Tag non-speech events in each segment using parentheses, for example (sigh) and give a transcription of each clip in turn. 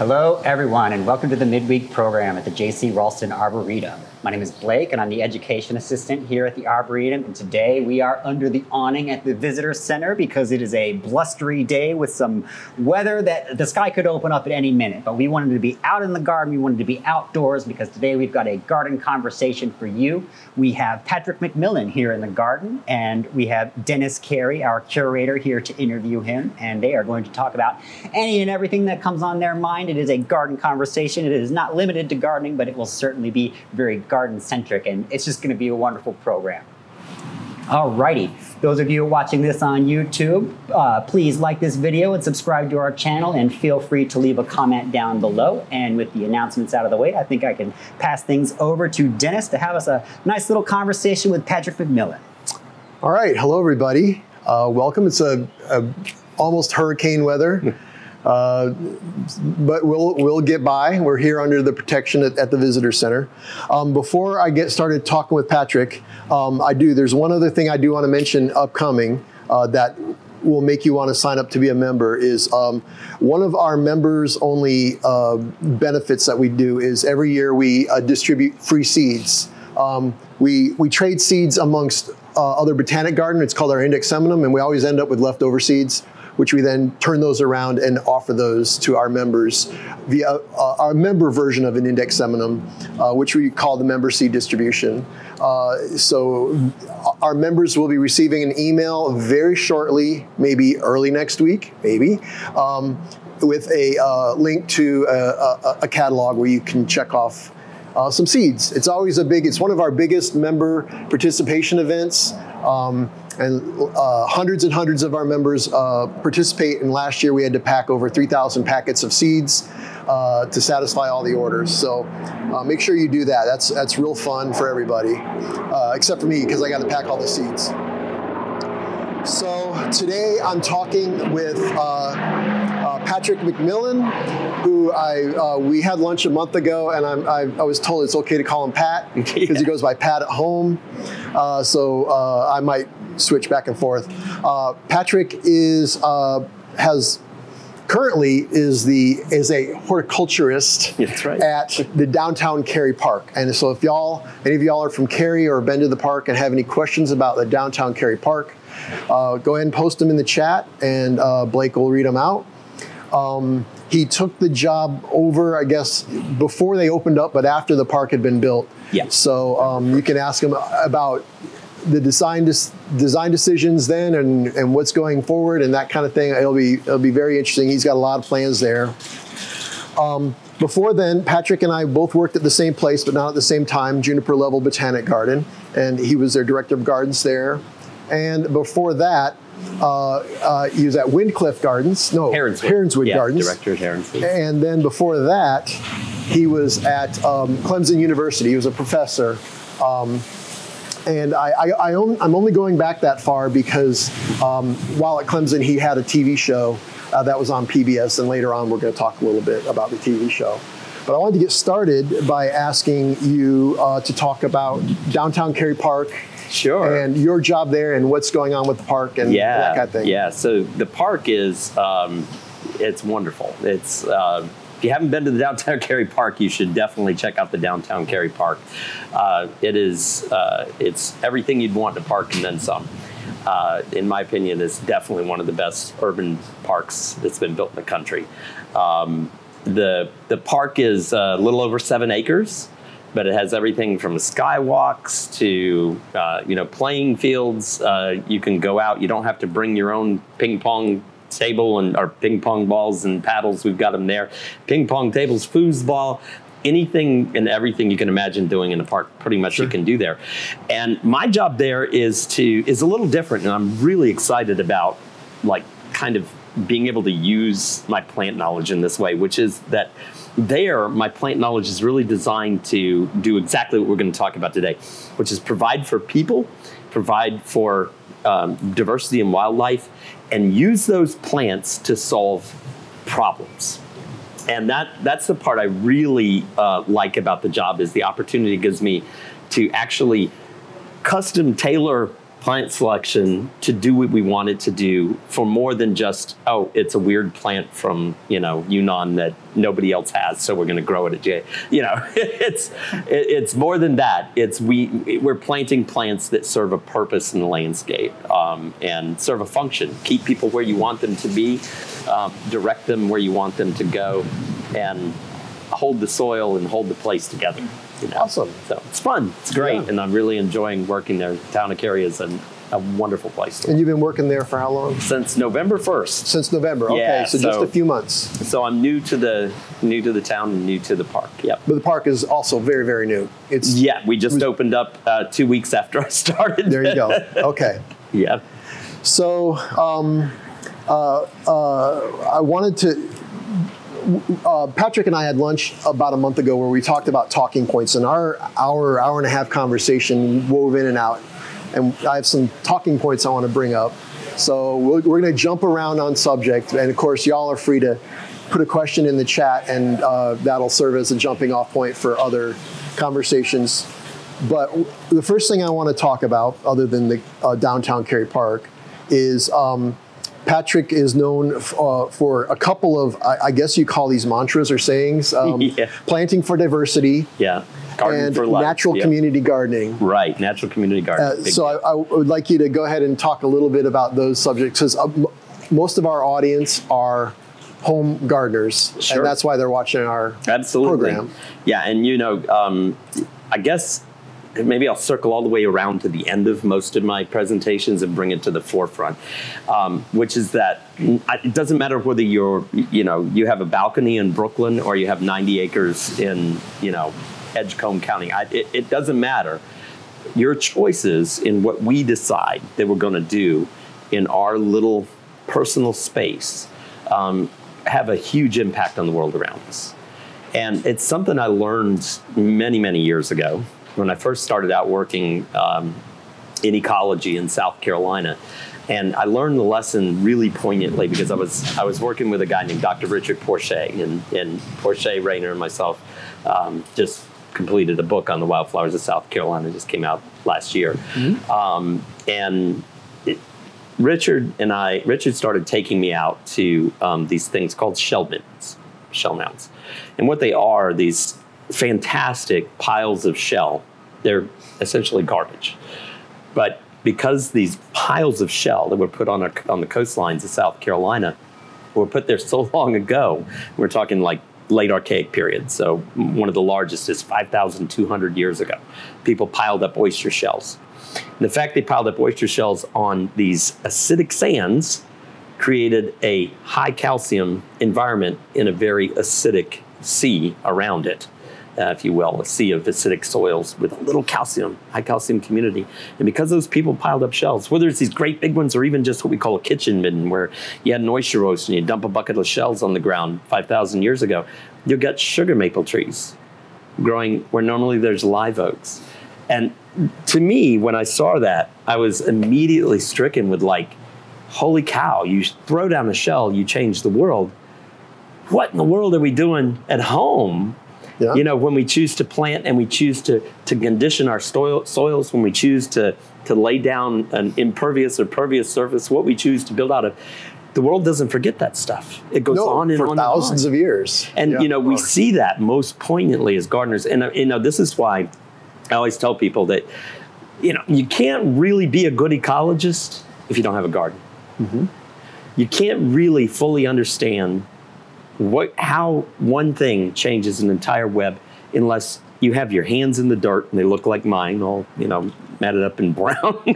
Hello, everyone, and welcome to the midweek program at the J.C. Raulston Arboretum. My name is Blake, and I'm the education assistant here at the Arboretum. And today we are under the awning at the visitor center because it is a blustery day with some weather that the sky could open up at any minute. But we wanted to be out in the garden, we wanted to be outdoors because today we've got a garden conversation for you. We have Patrick McMillan here in the garden, and we have Dennis Carey, our curator, here to interview him. And they are going to talk about any and everything that comes on their mind. It is a garden conversation. It is not limited to gardening, but it will certainly be very garden centric, and it's just going to be a wonderful program. Alrighty, those of you watching this on YouTube, uh, please like this video and subscribe to our channel and feel free to leave a comment down below. And with the announcements out of the way, I think I can pass things over to Dennis to have us a nice little conversation with Patrick McMillan. All right, hello everybody. Uh, welcome. It's a, a almost hurricane weather. (laughs) Uh, but we'll we'll get by. We're here under the protection at, at the visitor center. Um, before I get started talking with Patrick, um, I do. There's one other thing I do want to mention upcoming uh, that will make you want to sign up to be a member is um, one of our members only uh, benefits that we do is every year we uh, distribute free seeds. Um, we, we trade seeds amongst uh, other botanic garden. It's called our index seminum, and we always end up with leftover seeds which we then turn those around and offer those to our members via uh, our member version of an index seminum, uh, which we call the member seed distribution. Uh, so our members will be receiving an email very shortly, maybe early next week, maybe, um, with a uh, link to a, a, a catalog where you can check off uh, some seeds. It's always a big, it's one of our biggest member participation events. Um, and uh, hundreds and hundreds of our members uh, participate. And last year we had to pack over 3,000 packets of seeds uh, to satisfy all the orders. So uh, make sure you do that. That's that's real fun for everybody, uh, except for me because I got to pack all the seeds. So today I'm talking with uh, Patrick McMillan, who I we had lunch a month ago, and I'm, I, I was told it's okay to call him Pat (laughs) because yeah. he goes by Pat at home. so I might switch back and forth. Uh, Patrick is uh, has currently is the is a horticulturist right. at the downtown Cary Park. And so if y'all any of y'all are from Cary or been to the park and have any questions about the downtown Cary Park, uh, go ahead and post them in the chat, and uh, Blake will read them out. Um, he took the job over, I guess, before they opened up, but after the park had been built. Yeah. So um, you can ask him about the design design decisions then and, and what's going forward and that kind of thing. It'll be it'll be very interesting. He's got a lot of plans there. Um, before then, Patrick and I both worked at the same place, but not at the same time, Juniper Level Botanic Garden, and he was their director of gardens there. And before that, uh, uh, he was at Windcliff Gardens, no, Heronswood, Heronswood yeah, Gardens. Director at Heronswood. And then before that, he was at um, Clemson University. He was a professor. Um, and I, I, I am only going back that far because um, while at Clemson, he had a TV show uh, that was on PBS, and later on, we're going to talk a little bit about the TV show. But I wanted to get started by asking you uh, to talk about downtown Cary Park. Sure. And your job there and what's going on with the park and yeah, that kind of thing. Yeah, so the park is, um, it's wonderful. It's, uh, if you haven't been to the downtown (laughs) Cary Park, you should definitely check out the downtown Cary Park. Uh, it is uh, it's everything you'd want in a park and then some. Uh, in my opinion, it's definitely one of the best urban parks that's been built in the country. Um, the the park is a little over seven acres, but it has everything from skywalks to uh, you know playing fields. Uh, you can go out. You don't have to bring your own ping pong table and our ping pong balls and paddles. We've got them there. Ping pong tables, foosball, anything and everything you can imagine doing in a park pretty much sure. you can do there and my job there is to is a little different and i'm really excited about like kind of being able to use my plant knowledge in this way which is that there my plant knowledge is really designed to do exactly what we're going to talk about today which is provide for people provide for um, diversity and wildlife and use those plants to solve problems. And that, that's the part I really uh, like about the job is the opportunity it gives me to actually custom tailor plant selection to do what we want it to do for more than just oh it's a weird plant from you know Yunnan that nobody else has so we're going to grow it at J you know (laughs) it's it's more than that. It's we we're planting plants that serve a purpose in the landscape um, and serve a function. Keep people where you want them to be um, direct them where you want them to go and hold the soil and hold the place together you know? Awesome. So it's fun. It's great, Yeah. and I'm really enjoying working there. Town of Cary is an, a wonderful place. And you've been working there for how long? Since November 1st, Since November. Okay, Yeah, so, just a few months. so I'm new to the new to the town and new to the park. Yep. But the park is also very, very new. It's Yeah, we just opened up uh, two weeks after I (laughs) started. there. You go. Okay. (laughs) yeah. So um, uh, uh, I wanted to. Uh, Patrick and I had lunch about a month ago where we talked about talking points, and our hour, hour and a half conversation wove in and out. And I have some talking points I want to bring up. So we're, we're going to jump around on subject, and of course, y'all are free to put a question in the chat, and uh, that'll serve as a jumping off point for other conversations. But the first thing I want to talk about, other than the uh, downtown Cary Park, is um, Patrick is known f- uh, for a couple of, I, I guess you call these mantras or sayings, um, (laughs) Yeah. planting for diversity Yeah. Garden and for life. natural Yep. community gardening. Right. Natural community garden. Uh, so I, I would like you to go ahead and talk a little bit about those subjects because uh, m- most of our audience are home gardeners, Sure. and that's why they're watching our Absolutely. program. Yeah, and you know, um, I guess maybe I'll circle all the way around to the end of most of my presentations and bring it to the forefront, um, which is that it doesn't matter whether you're, you know, you have a balcony in Brooklyn or you have 90 acres in, you know, Edgecombe County. I, it, it doesn't matter. Your choices in what we decide that we're going to do in our little personal space um, have a huge impact on the world around us. And it's something I learned many, many years ago when I first started out working um, in ecology in South Carolina. And I learned the lesson really poignantly because I was I was working with a guy named Dr. Richard Porcher, and, and Rayner, and myself um, just completed a book on the wildflowers of South Carolina. It just came out last year, um, and it, Richard and I, Richard started taking me out to um, these things called shell mounds, shell mounds, and what they are these fantastic piles of shell. They're essentially garbage, but because these piles of shell that were put on our, on the coastlines of South Carolina were put there so (laughs) long ago, we're talking like late archaic period. So one of the largest is 5,200 years ago. People piled up oyster shells. And the fact they piled up oyster shells on these acidic sands created a high calcium environment in a very acidic sea around it, uh, if you will, a sea of acidic soils with a little calcium, high calcium community. And because those people piled up shells, whether it's these great big ones or even just what we call a kitchen midden, where you had an oyster roast and you dump a bucket of shells on the ground 5,000 years ago, you got sugar maple trees growing where normally there's live oaks. And to me, when I saw that, I was immediately stricken with like, holy cow, you throw down a shell, you change the world. What in the world are we doing at home? Yeah. You know, when we choose to plant and we choose to, to condition our soil, soils, when we choose to, to lay down an impervious or pervious surface, what we choose to build out of, the world doesn't forget that stuff. It goes no, on and for on thousands and on. of years. And Yeah. you know, we see that most poignantly as gardeners. And uh, you know, this is why I always tell people that you know you can't really be a good ecologist if you don't have a garden. You can't really fully understand what how one thing changes an entire web unless you have your hands in the dirt and they look like mine, all you know, matted up in (laughs) brown.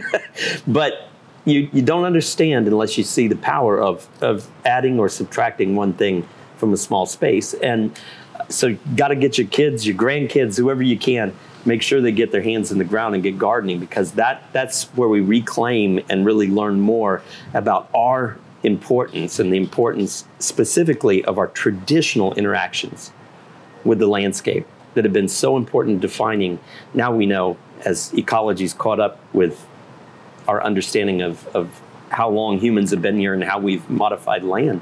but you, you don't understand unless you see the power of, of adding or subtracting one thing from a small space. And so you got to get your kids, your grandkids, whoever you can, make sure they get their hands in the ground and get gardening because that that's where we reclaim and really learn more about our importance and the importance specifically of our traditional interactions with the landscape that have been so important in defining. Now we know as ecology's caught up with our understanding of, of how long humans have been here and how we've modified land.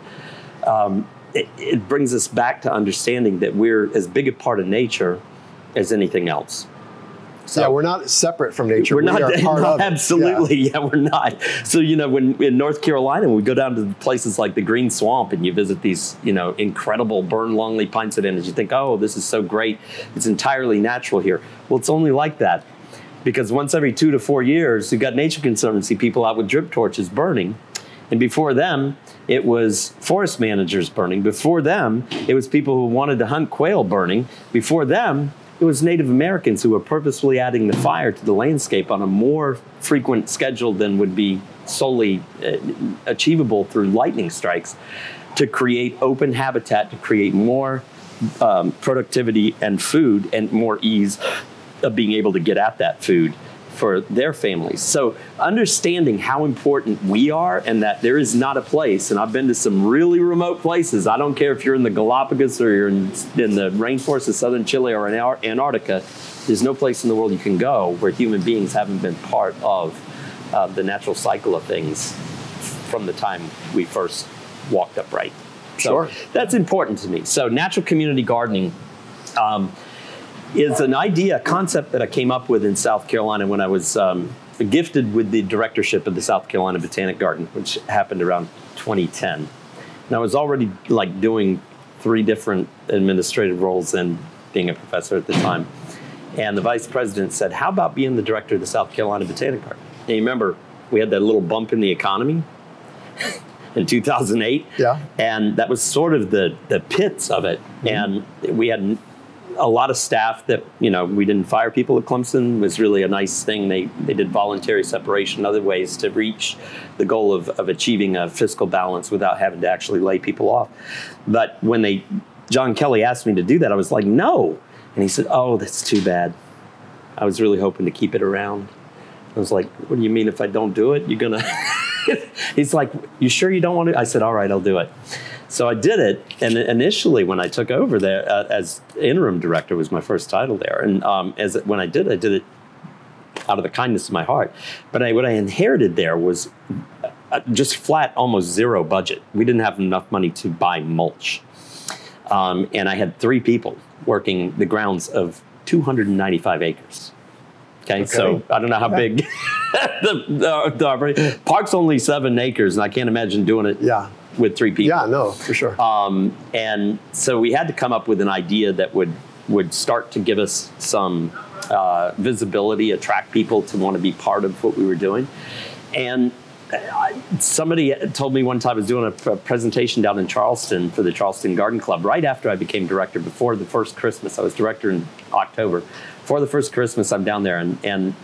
Um, it, it brings us back to understanding that we're as big a part of nature as anything else. So yeah, we're not separate from nature. we're we not no, of (laughs) it. absolutely. Yeah. we're not. So you know, when in North Carolina, we go down to places like the Green Swamp, and you visit these you know incredible burn longleaf pine savannas. You think, oh, this is so great. It's entirely natural here. Well, it's only like that because once every two to four years, you've got Nature Conservancy people out with drip torches burning. And before them, it was forest managers burning. Before them, it was people who wanted to hunt quail burning. Before them, it was Native Americans who were purposefully adding the fire to the landscape on a more frequent schedule than would be solely uh, achievable through lightning strikes to create open habitat, to create more um, productivity and food and more ease of being able to get at that food for their families. So understanding how important we are and that there is not a place, and I've been to some really remote places. I don't care if you're in the Galapagos or you're in, in the rainforest of southern Chile or in Antarctica, there's no place in the world you can go where human beings haven't been part of uh, the natural cycle of things from the time we first walked upright. So Sure. that's important to me. So natural community gardening. Um, is an idea, a concept that I came up with in South Carolina when I was um, gifted with the directorship of the South Carolina Botanic Garden, which happened around 2010. And I was already like doing three different administrative roles and being a professor at the time. And the vice president said, How about being the director of the South Carolina Botanic Garden? And you remember, we had that little bump in the economy (laughs) in 2008. Yeah. And that was sort of the, the pits of it. And we had a lot of staff that you know we didn't fire people at Clemson was really a nice thing. They they did voluntary separation, other ways to reach the goal of, of achieving a fiscal balance without having to actually lay people off. But when they John Kelly asked me to do that, I was like, no. And he said, oh, that's too bad. I was really hoping to keep it around. I was like, what do you mean if I don't do it, you're gonna? (laughs) He's like, you sure you don't want to? I said, all right, I'll do it. So I did it, and initially when I took over there uh, as interim director was my first title there, and um, as when I did, I did it out of the kindness of my heart. But I, what I inherited there was uh, just flat, almost zero budget. We didn't have enough money to buy mulch, um, and I had three people working the grounds of 295 acres. Okay, so I don't know how big (laughs) the, the, the park's only seven acres, and I can't imagine doing it Yeah. With three people. Yeah, no, for sure. Um, and so we had to come up with an idea that would would start to give us some uh, visibility, attract people to want to be part of what we were doing. And I, somebody told me one time I was doing a, a presentation down in Charleston for the Charleston Garden Club right after I became director. Before the first Christmas, I was director in October. Before the first Christmas, I'm down there, and and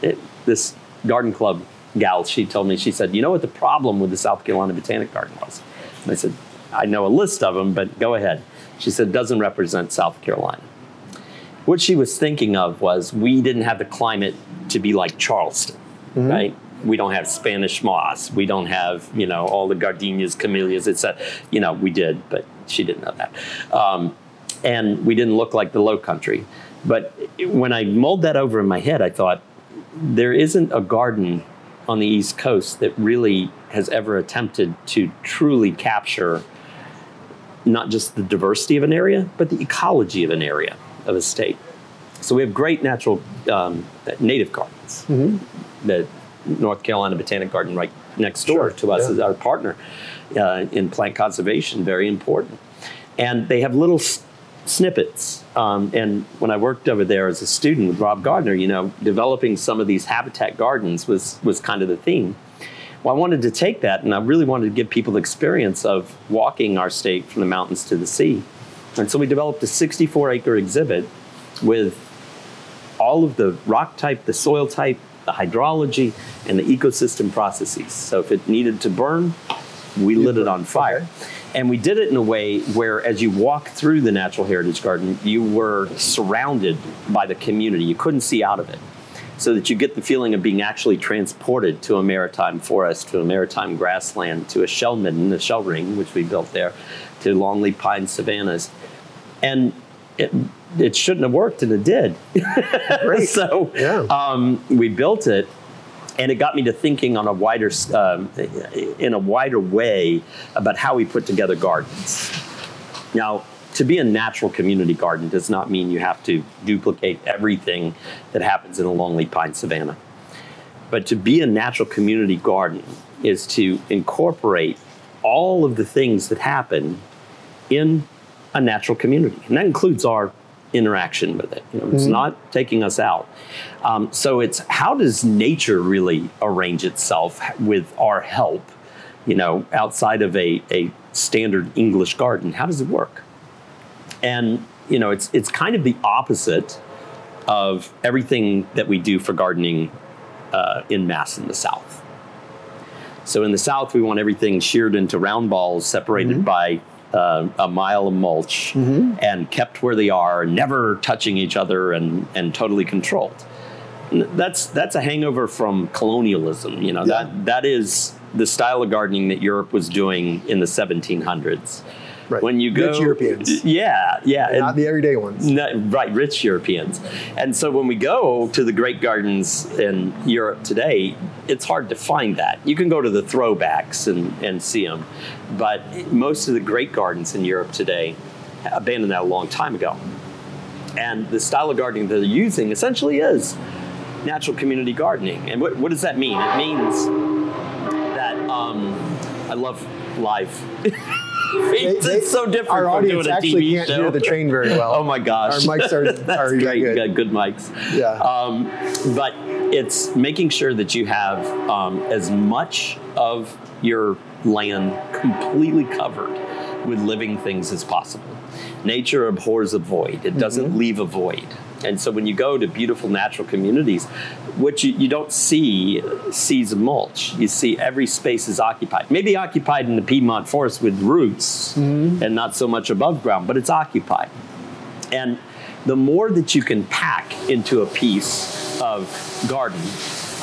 it, this garden club gal, she told me, she said, "You know what the problem with the South Carolina Botanic Garden was?" And I said, "I know a list of them, but go ahead." She said, "Doesn't represent South Carolina." What she was thinking of was we didn't have the climate to be like Charleston, right? We don't have Spanish moss. We don't have, you know, all the gardenias, camellias, etc. You know, we did, but she didn't know that. Um, and we didn't look like the low country. But when I mulled that over in my head, I thought, there isn't a garden on the East Coast that really has ever attempted to truly capture not just the diversity of an area, but the ecology of an area of a state. So we have great natural um, native gardens. The North Carolina Botanic Garden right next door Sure, to us yeah. is our partner uh, in plant conservation, very important. And they have little s- snippets. Um, and when I worked over there as a student with Rob Gardner, you know, developing some of these habitat gardens was was kind of the theme. Well, I wanted to take that, and I really wanted to give people the experience of walking our state from the mountains to the sea. And so we developed a 64 acre exhibit with all of the rock type, the soil type, the hydrology, and the ecosystem processes. So if it needed to burn, we lit it on fire. And we did it in a way where, as you walk through the Natural Heritage Garden, you were surrounded by the community. You couldn't see out of it. So that you get the feeling of being actually transported to a maritime forest, to a maritime grassland, to a shell midden, a shell ring, which we built there, to longleaf pine savannas. And it, it shouldn't have worked, and it did. (laughs) So Yeah. um, we built it, and it got me to thinking on a wider, um, in a wider way about how we put together gardens. Now, to be a natural community garden does not mean you have to duplicate everything that happens in a longleaf pine savanna. But to be a natural community garden is to incorporate all of the things that happen in a natural community. And that includes our interaction with it. You know, It's not taking us out. Um, so it's how does nature really arrange itself with our help, you know, outside of a, a standard English garden? How does it work? And, you know, it's, it's kind of the opposite of everything that we do for gardening uh, in mass in the South. So in the South, we want everything sheared into round balls, separated by uh, a mile of mulch, and kept where they are, never touching each other, and and totally controlled. That's that's a hangover from colonialism. You know Yeah. that that is the style of gardening that Europe was doing in the 1700s. Right. When you go, Rich Europeans. yeah, yeah, and- Not the everyday ones. no, right, rich Europeans. And so when we go to the great gardens in Europe today, it's hard to find that. You can go to the throwbacks and, and see them, but most of the great gardens in Europe today abandoned that a long time ago. And the style of gardening that they're using essentially is natural community gardening. And what, what does that mean? It means that um, I love live. (laughs) it's They- so different Our audience doing a actually can't show. hear the train very well. (laughs) Oh my gosh. Our mics are, (laughs) are great. good. You got good mics. Yeah. Um, but it's making sure that you have um, as much of your land completely covered with living things as possible. Nature abhors a void, it doesn't Mm-hmm. leave a void. And so when you go to beautiful natural communities, what you, you don't see of mulch. You see every space is occupied. Maybe occupied in the Piedmont forest with roots Mm-hmm. and not so much above ground, but it's occupied. And the more that you can pack into a piece of garden,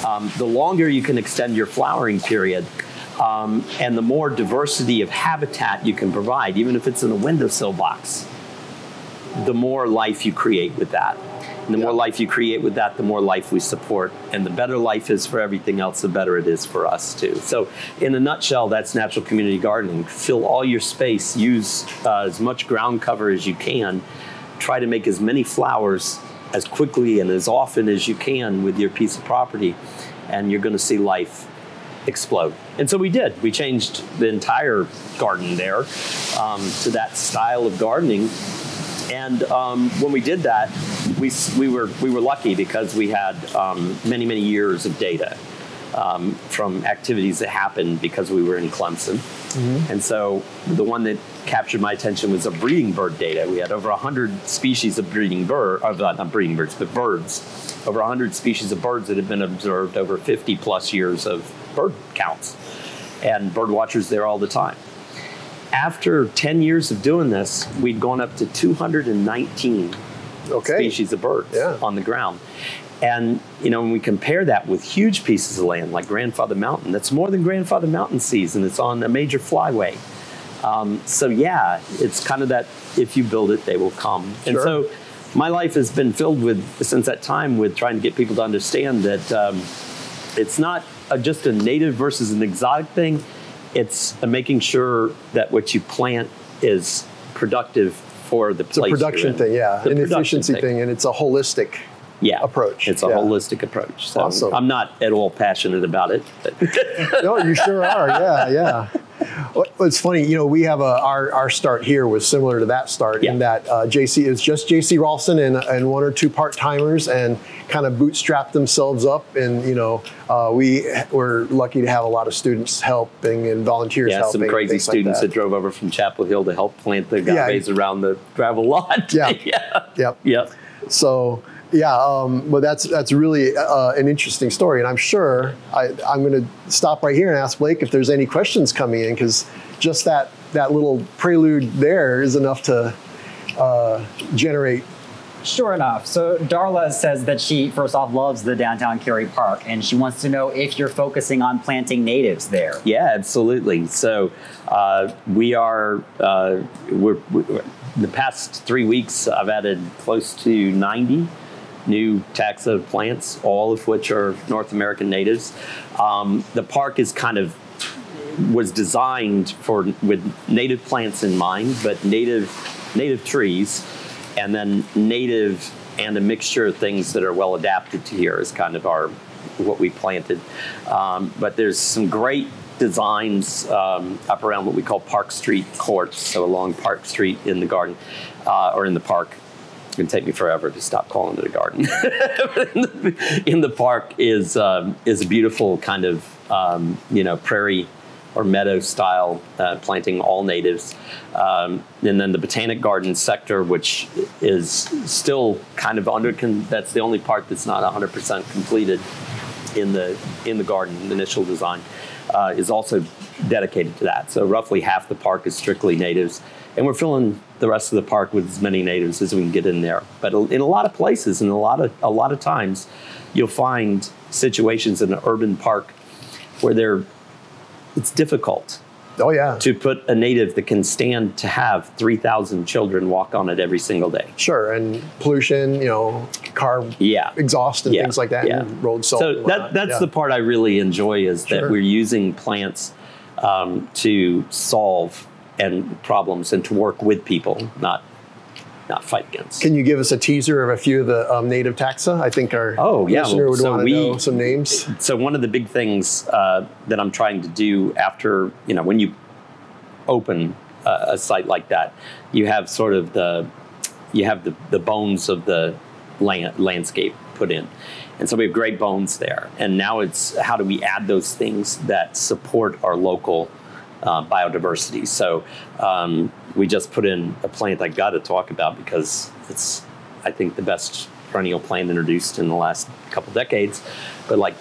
um, the longer you can extend your flowering period. Um, and the more diversity of habitat you can provide, even if it's in a windowsill box, the more life you create with that. And the more life you create with that, the more life we support. And the better life is for everything else, the better it is for us too. So, in a nutshell, that's natural community gardening. Fill all your space, use uh, as much ground cover as you can, try to make as many flowers as quickly and as often as you can with your piece of property, and you're going to see life explode. And so we did. We changed the entire garden there um, to that style of gardening. And um, when we did that, we, we, were, we were lucky because we had um, many, many years of data um, from activities that happened because we were in Clemson. And so the one that captured my attention was the breeding bird data. We had over 100 species of breeding bird, of, uh, not breeding birds, but birds. Over 100 species of birds that had been observed over 50 plus years of bird counts. And bird watchers there all the time. After 10 years of doing this, we'd gone up to 219 Okay. species of birds Yeah. on the ground. And you know, when we compare that with huge pieces of land like Grandfather Mountain, that's more than Grandfather Mountain sees, and it's on a major flyway. Um, so yeah, it's kind of that if you build it, they will come. And so my life has been filled with since that time with trying to get people to understand that um, it's not a, just a native versus an exotic thing. It's a making sure that what you plant is productive for the It's a place. you're production thing, yeah, The an efficiency thing. and it's a holistic. Yeah. approach, It's a yeah. holistic approach. So Awesome. I'm not at all passionate about it. (laughs) No, you sure are. Yeah, yeah. Well, It's funny, you know, we have a our, our start here was similar to that start in that uh, JC is just JC Raulston and, and one or two part timers and kind of bootstrapped themselves up. And you know, uh, we were lucky to have a lot of students helping and volunteers yeah, helping. some crazy things like students that. that. drove over from Chapel Hill to help plant the Yeah. around the gravel lot. (laughs) Yeah. yeah. Yep. Yep. So yeah, um, but that's that's really uh, an interesting story, and I'm sure I, I'm going to stop right here and ask Blake if there's any questions coming in because just that that little prelude there is enough to uh, generate. Sure enough. So Darla says that she, first off, loves the downtown Cary Park, and she wants to know if you're focusing on planting natives there. Yeah, absolutely. So uh, we are uh, we're, we're the past three weeks. I've added close to ninety new taxa of plants, all of which are North American natives. Um, the park is kind of was designed for with native plants in mind, but native native trees, and then native and a mixture of things that are well adapted to here is kind of our what we planted. Um, but there's some great designs um, up around what we call Park Street courts, so along Park Street in the garden uh, or in the park. It's going to take me forever to stop calling it a garden. in, (laughs) the, in, the, park is um, is a beautiful kind of um, you know prairie or meadow style uh, planting, all natives. Um, and then the botanic garden sector, which is still kind of under, that's the only part that's not 100% completed in the in the garden, the initial design, uh, is also dedicated to that. So roughly half the park is strictly natives, and we're filling the rest of the park with as many natives as we can get in there. But in a lot of places, and a lot of a lot of times, you'll find situations in an urban park where they're it's difficult Oh yeah. To put a native that can stand to have 3,000 children walk on it every single day. Sure, and pollution, you know, car yeah. exhaust and yeah. things like that, yeah. and road salt. So that, that's yeah. the part I really enjoy is that sure. we're using plants um, to solve and problems and to work with people, not not fight against. Can you give us a teaser of a few of the um, native taxa? I think our oh, yeah. listener would so want to we, know some names. So one of the big things uh, that I'm trying to do after, you know, when you open a, a site like that, you have sort of the, you have the, the bones of the land, landscape put in. And so we have great bones there. And now it's how do we add those things that support our local uh, biodiversity. So um, we just put in a plant I got to talk about because it's, I think, the best perennial plant introduced in the last couple decades. But like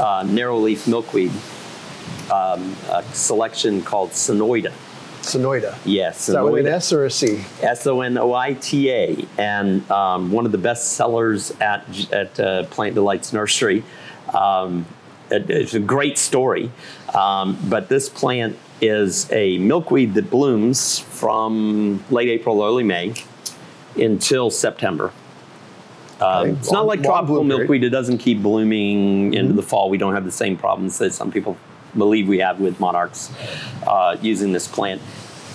uh, narrow leaf milkweed, um, a selection called Sonoita. Sonoita. Yes. Is that with an S or a C? S O N O I T A, and um, one of the best sellers at at uh, Plant Delights Nursery. Um, it, it's a great story, um, but this plant is a milkweed that blooms from late April, early May until September. Um, it's not like tropical milkweed; it doesn't keep blooming into mm-hmm. the fall. We don't have the same problems that some people believe we have with monarchs uh, using this plant.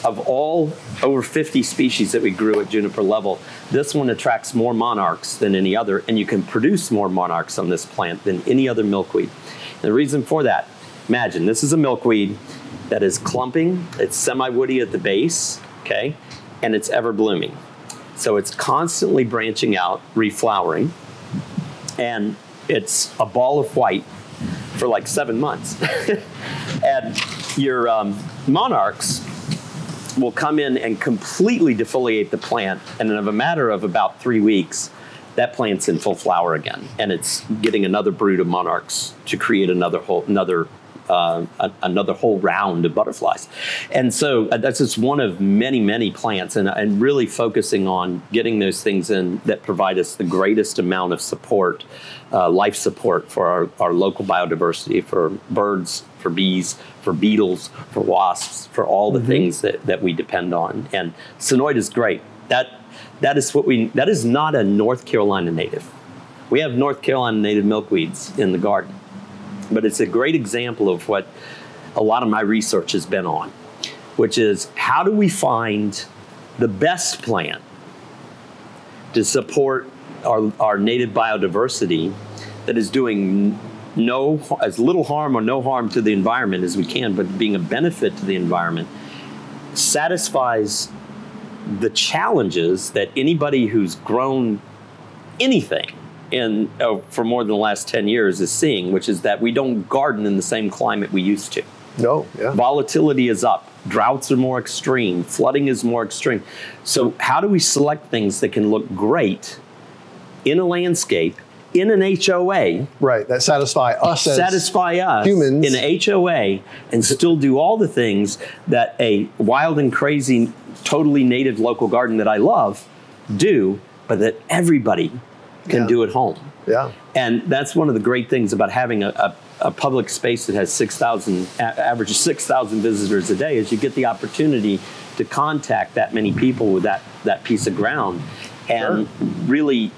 Of all over 50 species that we grew at juniper level, this one attracts more monarchs than any other, and you can produce more monarchs on this plant than any other milkweed. And the reason for that, imagine this is a milkweed that is clumping, it's semi-woody at the base, okay, and it's ever blooming. So it's constantly branching out, reflowering, and it's a ball of white for like seven months. (laughs) and your um, monarchs will come in and completely defoliate the plant, and in a matter of about three weeks, that plant's in full flower again, and it's getting another brood of monarchs to create another whole another uh, a, another whole round of butterflies. And so uh, that's just one of many, many plants, and, and really focusing on getting those things in that provide us the greatest amount of support, uh, life support for our, our local biodiversity, for birds, for bees, for beetles, for wasps, for all the mm-hmm. things that, that we depend on. And Sonoita is great. That that is what we that is not a North Carolina native. We have North Carolina native milkweeds in the garden but it's a great example of what a lot of my research has been on, which is how do we find the best plan to support our, our native biodiversity that is doing no as little harm or no harm to the environment as we can, but being a benefit to the environment, satisfies the challenges that anybody who's grown anything in uh, for more than the last 10 years is seeing, which is that we don't garden in the same climate we used to. No, yeah. Volatility is up. Droughts are more extreme. Flooding is more extreme. So, how do we select things that can look great in a landscape in an HOA. Right, that satisfy us satisfy us humans in an HOA and still do all the things that a wild and crazy, totally native local garden that I love do, but that everybody can yeah. do at home. Yeah. And that's one of the great things about having a, a, a public space that has 6,000, average 6,000 visitors a day is you get the opportunity to contact that many people with that, that piece of ground and sure. really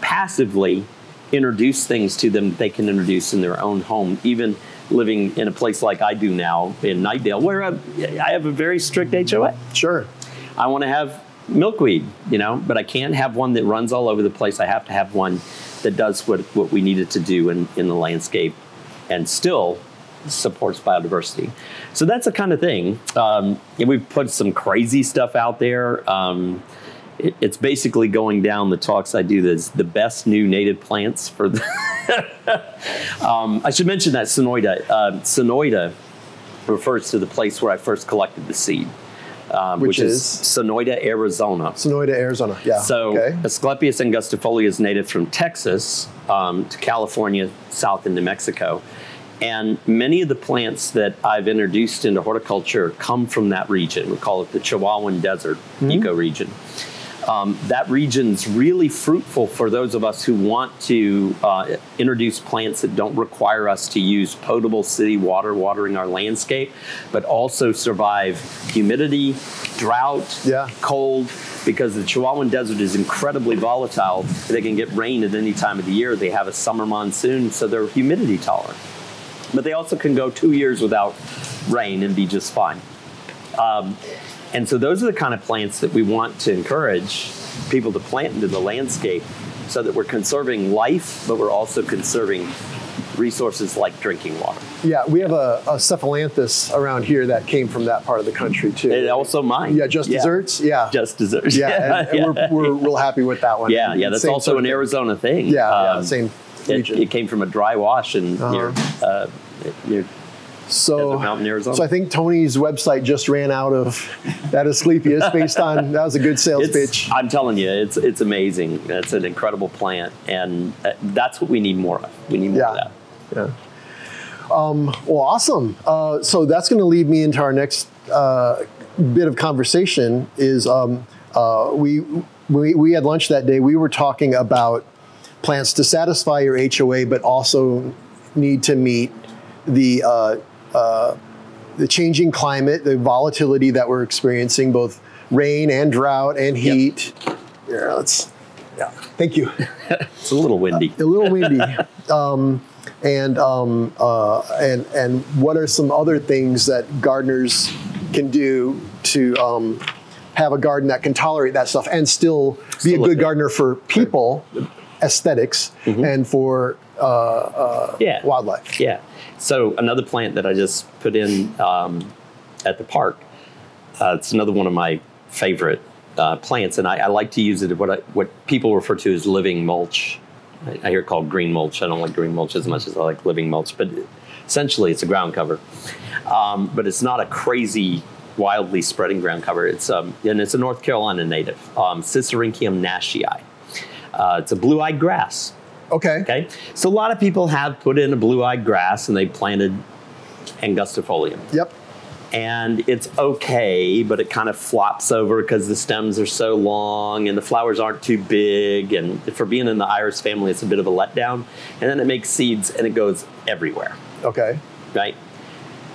passively introduce things to them that they can introduce in their own home, even living in a place like I do now in Knightdale, where I, I have a very strict HOA. Sure. I want to have milkweed, you know, but I can't have one that runs all over the place. I have to have one that does what, what we needed to do in, in the landscape and still supports biodiversity. So that's the kind of thing. Um, and we've put some crazy stuff out there. Um, it, it's basically going down the talks I do. That's the best new native plants for the. (laughs) um, I should mention that Sonoita. Uh, Sonoita refers to the place where I first collected the seed, um, Which which, is, is? Sonoita, Arizona. Sonoita, Arizona. Yeah. So okay. Asclepias angustifolia is native from Texas um, to California, south into Mexico. And many of the plants that I've introduced into horticulture come from that region. We call it the Chihuahuan Desert ecoregion. Um, that region's really fruitful for those of us who want to uh, introduce plants that don't require us to use potable city water watering our landscape, but also survive humidity, drought, Yeah. cold, because the Chihuahuan Desert is incredibly volatile. They can get rain at any time of the year. They have a summer monsoon, so they're humidity tolerant. But they also can go two years without rain and be just fine. Um, and so those are the kind of plants that we want to encourage people to plant into the landscape so that we're conserving life, but we're also conserving resources like drinking water. yeah, we have a, a cephalanthus around here that came from that part of the country too. And also mine. yeah, just desserts. Yeah. Just desserts. yeah, (laughs) and, and We're, we're real happy with that one. yeah, yeah, that's Same also an thing. Arizona thing. Yeah, yeah, Um, same It, region. it came from a dry wash and near, uh, near so, so I think Tony's website just ran out of that Asclepias (laughs) based on that was a good sales It's- pitch. I'm telling you, it's it's amazing. It's an incredible plant, and uh, that's what we need more of. We need more Yeah. of that. Yeah. Um, well, awesome. Uh, so that's going to lead me into our next uh, bit of conversation. Is um, uh, we, we we had lunch that day. We were talking about plants to satisfy your HOA, but also need to meet the uh, uh, the changing climate, the volatility that we're experiencing, both rain and drought and heat. Yeah, let's. Yeah. Thank you (laughs) It's a little windy. a little windy. (laughs) um, and um, uh, and and what are some other things that gardeners can do to um, have a garden that can tolerate that stuff and still be a good good. gardener for people, aesthetics, and for uh, uh, Yeah. wildlife. Yeah. So another plant that I just put in um, at the park. Uh, it's another one of my favorite uh, plants, and I, I like to use it what I, what people refer to as living mulch. I, I hear it called green mulch. I don't like green mulch as much as I like living mulch, but essentially it's a ground cover. Um, but it's not a crazy, wildly spreading ground cover. It's um, and it's a North Carolina native, um, Sisyrinchium nashii. Uh, it's a blue-eyed grass. Okay. Okay, so a lot of people have put in a blue-eyed grass and they planted angustifolium, Yep. and it's okay, but it kind of flops over because the stems are so long and the flowers aren't too big, and for being in the iris family, it's a bit of a letdown. And then it makes seeds and it goes everywhere, Okay. right?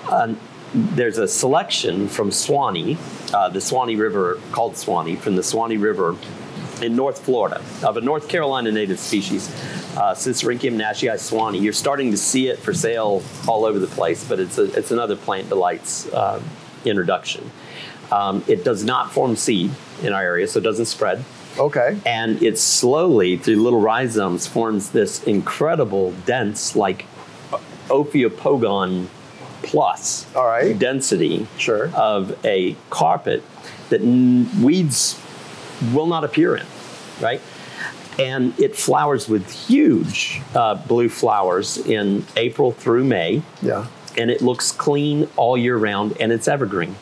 Um, there's a selection from Suwannee, uh, the Suwannee River, called Suwannee, from the Suwannee River in North Florida, of a North Carolina native species, uh, Sisyrinchium nashii suwannee. You're starting to see it for sale all over the place, but it's a, it's another plant delights uh, introduction. Um, it does not form seed in our area, so it doesn't spread Okay. and it slowly through little rhizomes forms this incredible dense like ophiopogon plus All right. density Sure. of a carpet that n- weeds will not appear in right and it flowers with huge uh, blue flowers in april through may Yeah. and it looks clean all year round and it's evergreen.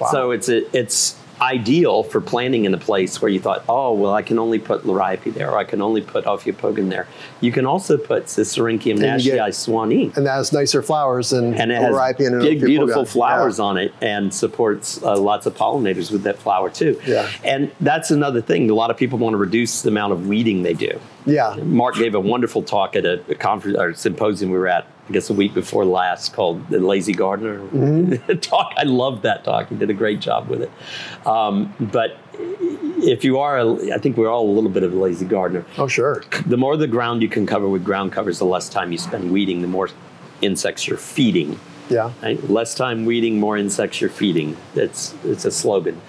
Wow. So it's a, it's ideal for planting in a place where you thought, oh well, I can only put liriope there, or I can only put Ophiopogon there. You can also put Sisyrinchium And you get- nashii suwannee, And that has nicer flowers than and it has Oripe and big, beautiful flowers Yeah. on it, and supports uh, lots of pollinators with that flower too. Yeah. And that's another thing. A lot of people want to reduce the amount of weeding they do. Yeah. Mark gave a wonderful talk at a, a conference or symposium we were at, I guess a week before last, called the Lazy Gardener (laughs) talk. I loved that talk. He did a great job with it. Um, but if you are, a, I think we're all a little bit of a lazy gardener. Oh, sure. The more the ground you can cover with ground covers, the less time you spend weeding, the more insects you're feeding. Yeah. Right? Less time weeding, more insects you're feeding. It's it's a slogan.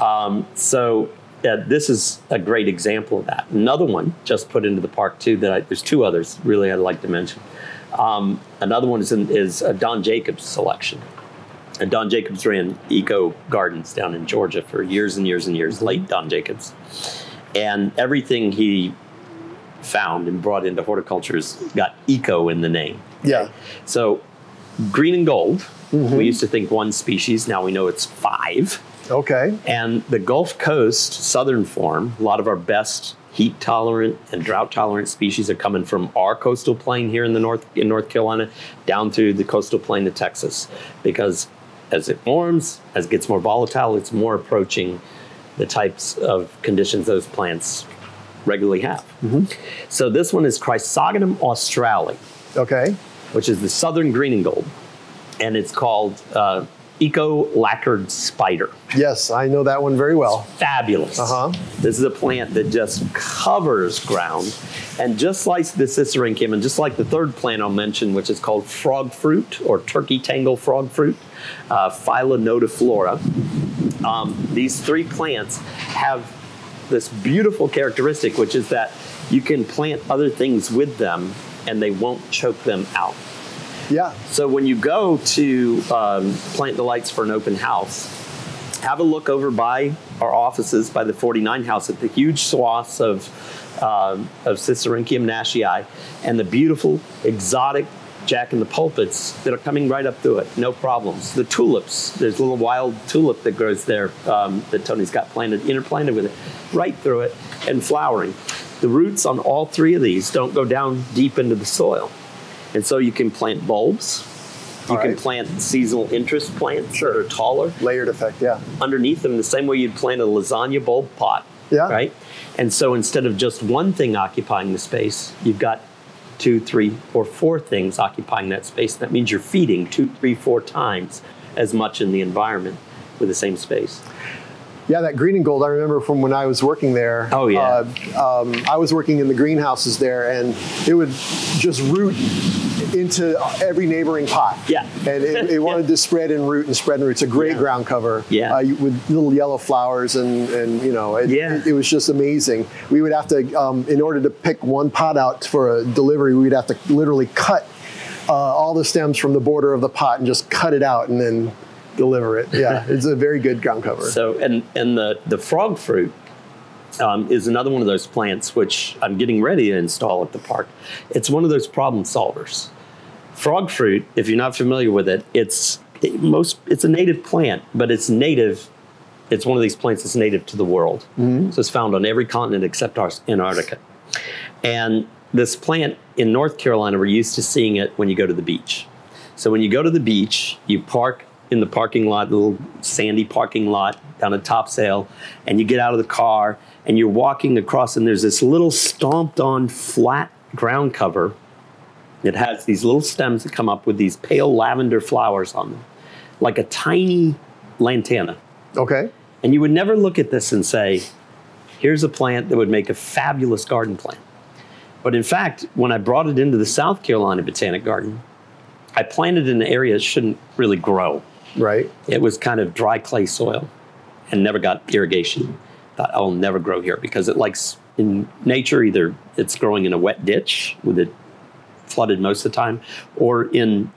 Um, so uh, this is a great example of that. Another one just put into the park too. That I, there's two others really I'd like to mention. Um, another one is in, is a Don Jacobs selection. And Don Jacobs ran Eco Gardens down in Georgia for years and years and years. Late Don Jacobs, and everything he found and brought into horticulture's got eco in the name. Yeah. So green and gold. We used to think one species. Now we know it's five. Okay. And the Gulf Coast southern form, a lot of our best heat tolerant and drought tolerant species are coming from our coastal plain here in the north in North Carolina down through the coastal plain of Texas because as it warms, as it gets more volatile, it's more approaching the types of conditions those plants regularly have. So this one is Chrysogonum australe, Okay. which is the southern green and gold, and it's called uh, Eco Lacquered Spider Yes, I know that one very well. fabulous. Uh-huh. This is a plant that just covers ground. And just like the Sisyrinchium, and just like the third plant I'll mention, which is called frog fruit or turkey tangle frog fruit, uh, Phylonodiflora, um, these three plants have this beautiful characteristic, which is that you can plant other things with them and they won't choke them out. Yeah. So when you go to um, Plant Delights for an open house, have a look over by our offices by the 49 house at the huge swaths of um, of Sisyrinchium nashii and the beautiful exotic jack in the pulpits that are coming right up through it, no problems. The tulips, there's a little wild tulip that grows there um, that Tony's got planted, interplanted with it, right through it, and flowering. The roots on all three of these don't go down deep into the soil. And so you can plant bulbs. You All can right. plant seasonal interest plants that are taller Layered effect. Yeah. underneath them the same way you'd plant a lasagna bulb pot. Yeah. Right? And so instead of just one thing occupying the space, you've got two, three, or four things occupying that space. That means you're feeding two, three, four times as much in the environment with the same space. Yeah, that green and gold. I remember from when I was working there. Oh, yeah. Uh, um, I was working in the greenhouses there, and it would just root into every neighboring pot. Yeah. And it, it (laughs) wanted to spread and root and spread and root. It's a great Yeah. ground cover. Yeah. Uh, with little yellow flowers and and you know it, Yeah. it, it was just amazing. We would have to, um, in order to pick one pot out for a delivery, we'd have to literally cut uh, all the stems from the border of the pot and just cut it out and then deliver it. Yeah, (laughs) it's a very good ground cover. So, and, and the, the frog fruit um, is another one of those plants which I'm getting ready to install at the park. It's one of those problem solvers. Frog fruit, if you're not familiar with it, it's it, most it's a native plant, but it's native. It's one of these plants that's native to the world. So it's found on every continent except our, Antarctica. And this plant in North Carolina, we're used to seeing it when you go to the beach. So when you go to the beach, you park in the parking lot, little sandy parking lot down at Topsail, and you get out of the car and you're walking across, and there's this little stomped on flat ground cover it has these little stems that come up with these pale lavender flowers on them, like a tiny lantana. Okay. And you would never look at this and say, here's a plant that would make a fabulous garden plant. But in fact, when I brought it into the South Carolina Botanic Garden, I planted it in an area it shouldn't really grow. Right. It was kind of dry clay soil and never got irrigation. Thought I'll never grow here because it likes in nature either it's growing in a wet ditch with it flooded most of the time, or in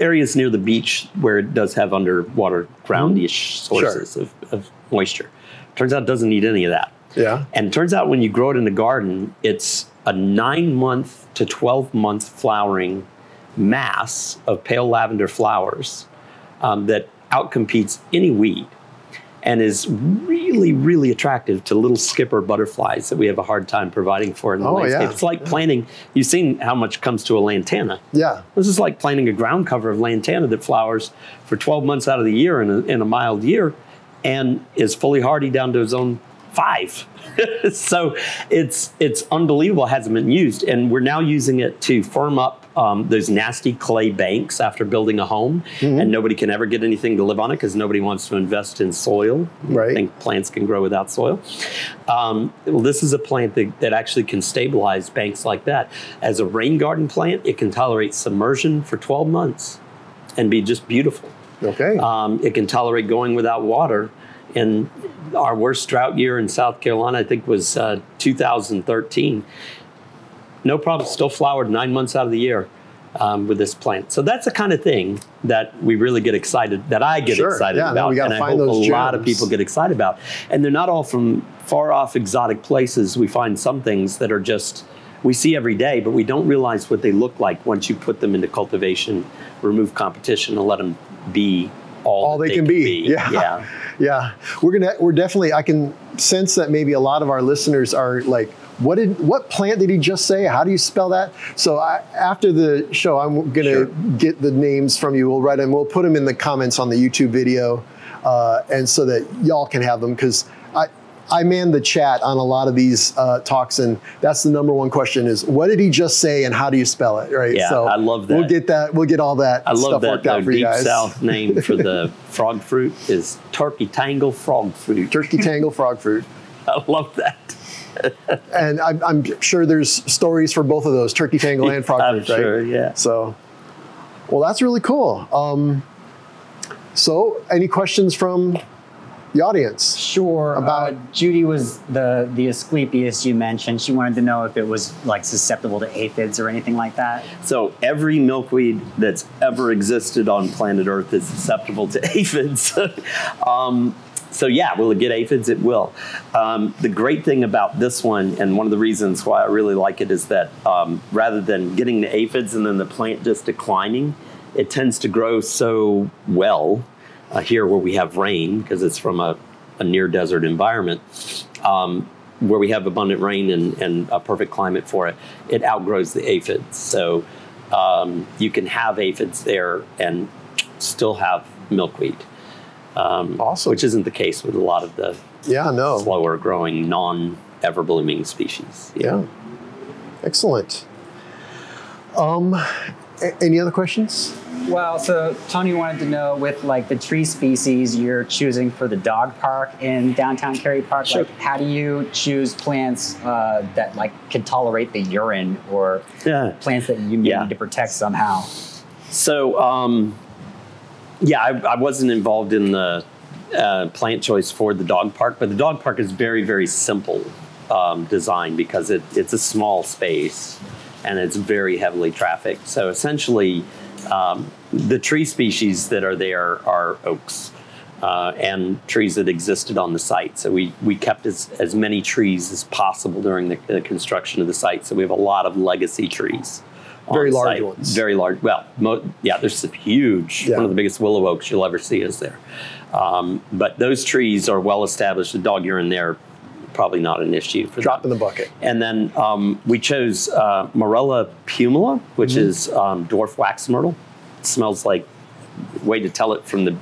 areas near the beach where it does have underwater groundish sources of, of moisture. Turns out it doesn't need any of that. Yeah. And it turns out when you grow it in the garden, it's a nine month to 12 month flowering mass of pale lavender flowers um, that outcompetes any weed and is really, really attractive to little skipper butterflies that we have a hard time providing for in the Oh, landscape. yeah. It's like planting, you've seen how much comes to a lantana. Yeah. This is like planting a ground cover of lantana that flowers for 12 months out of the year in a, in a mild year and is fully hardy down to zone five. (laughs) so it's it's unbelievable. It hasn't been used, and we're now using it to firm up um, those nasty clay banks after building a home, and nobody can ever get anything to live on it because nobody wants to invest in soil. Right. I think plants can grow without soil. Um, well, this is a plant that, that actually can stabilize banks like that. As a rain garden plant, it can tolerate submersion for 12 months and be just beautiful. Okay. Um, it can tolerate going without water and our worst drought year in South Carolina, I think, was uh, 2013. No problem, still flowered nine months out of the year um, with this plant. So that's the kind of thing that we really get excited, that I get Sure, excited yeah, about, and I hope a lot of people get excited about. And they're not all from far off exotic places. We find some things that are just we see every day, but we don't realize what they look like once you put them into cultivation, remove competition, and let them be all, all that they, can be. Yeah. yeah. (laughs) Yeah. We're gonna we're definitely I can sense that maybe a lot of our listeners are like, what did what plant did he just say? How do you spell that? So I, after the show, I'm gonna Sure. get the names from you. We'll write them. We'll put them in the comments on the YouTube video, uh, and so that y'all can have them because I. I man the chat on a lot of these uh, talks, and that's the number one question: is what did he just say, and how do you spell it? Right. Yeah, I love that. We'll get that. We'll get all that I love stuff that worked out the for you deep guys. south name for the (laughs) frog fruit is turkey tangle frog fruit. Turkey tangle frog fruit. (laughs) I love that. (laughs) and I'm, I'm sure there's stories for both of those, turkey tangle and frog I'm fruit, right? sure, yeah. So, well, that's really cool. Um, so, any questions from the audience? Sure. About- uh, Judy was the the Asclepias you mentioned. She wanted to know if it was like susceptible to aphids or anything like that. So every milkweed that's ever existed on planet Earth is susceptible to (laughs) aphids. um, so yeah, will it get aphids? It will. Um, the great thing about this one, and one of the reasons why I really like it, is that um, rather than getting the aphids and then the plant just declining, it tends to grow so well uh, here where we have rain because it's from a, a near desert environment. Um, where we have abundant rain and, and a perfect climate for it, it outgrows the aphids. So um, you can have aphids there and still have milkweed. Um, Awesome. Which isn't the case with a lot of the Yeah, no. slower growing, non ever blooming species. Yeah. Excellent. Um, any other questions? Well, so Tony wanted to know with like the tree species you're choosing for the dog park in downtown Cary Park. Sure. Like, how do you choose plants uh, that like can tolerate the urine or Yeah. plants that you Yeah. need to protect somehow? So, um, yeah, I, I wasn't involved in the uh, plant choice for the dog park, but the dog park is very, very simple um, design because it, it's a small space and it's very heavily trafficked. So essentially, um, the tree species that are there are oaks. Uh, and trees that existed on the site. So we, we kept as, as many trees as possible during the, the construction of the site. So we have a lot of legacy trees. Very large site. ones. Very large. Well, mo- yeah, there's some huge. Yeah. One of the biggest willow oaks you'll ever see is there. Um, but those trees are well established. The dog urine there, probably not an issue for Drop in the bucket. And then um, we chose uh, Morella pumila, which Mm-hmm. is um, dwarf wax myrtle. It smells like way to tell it from the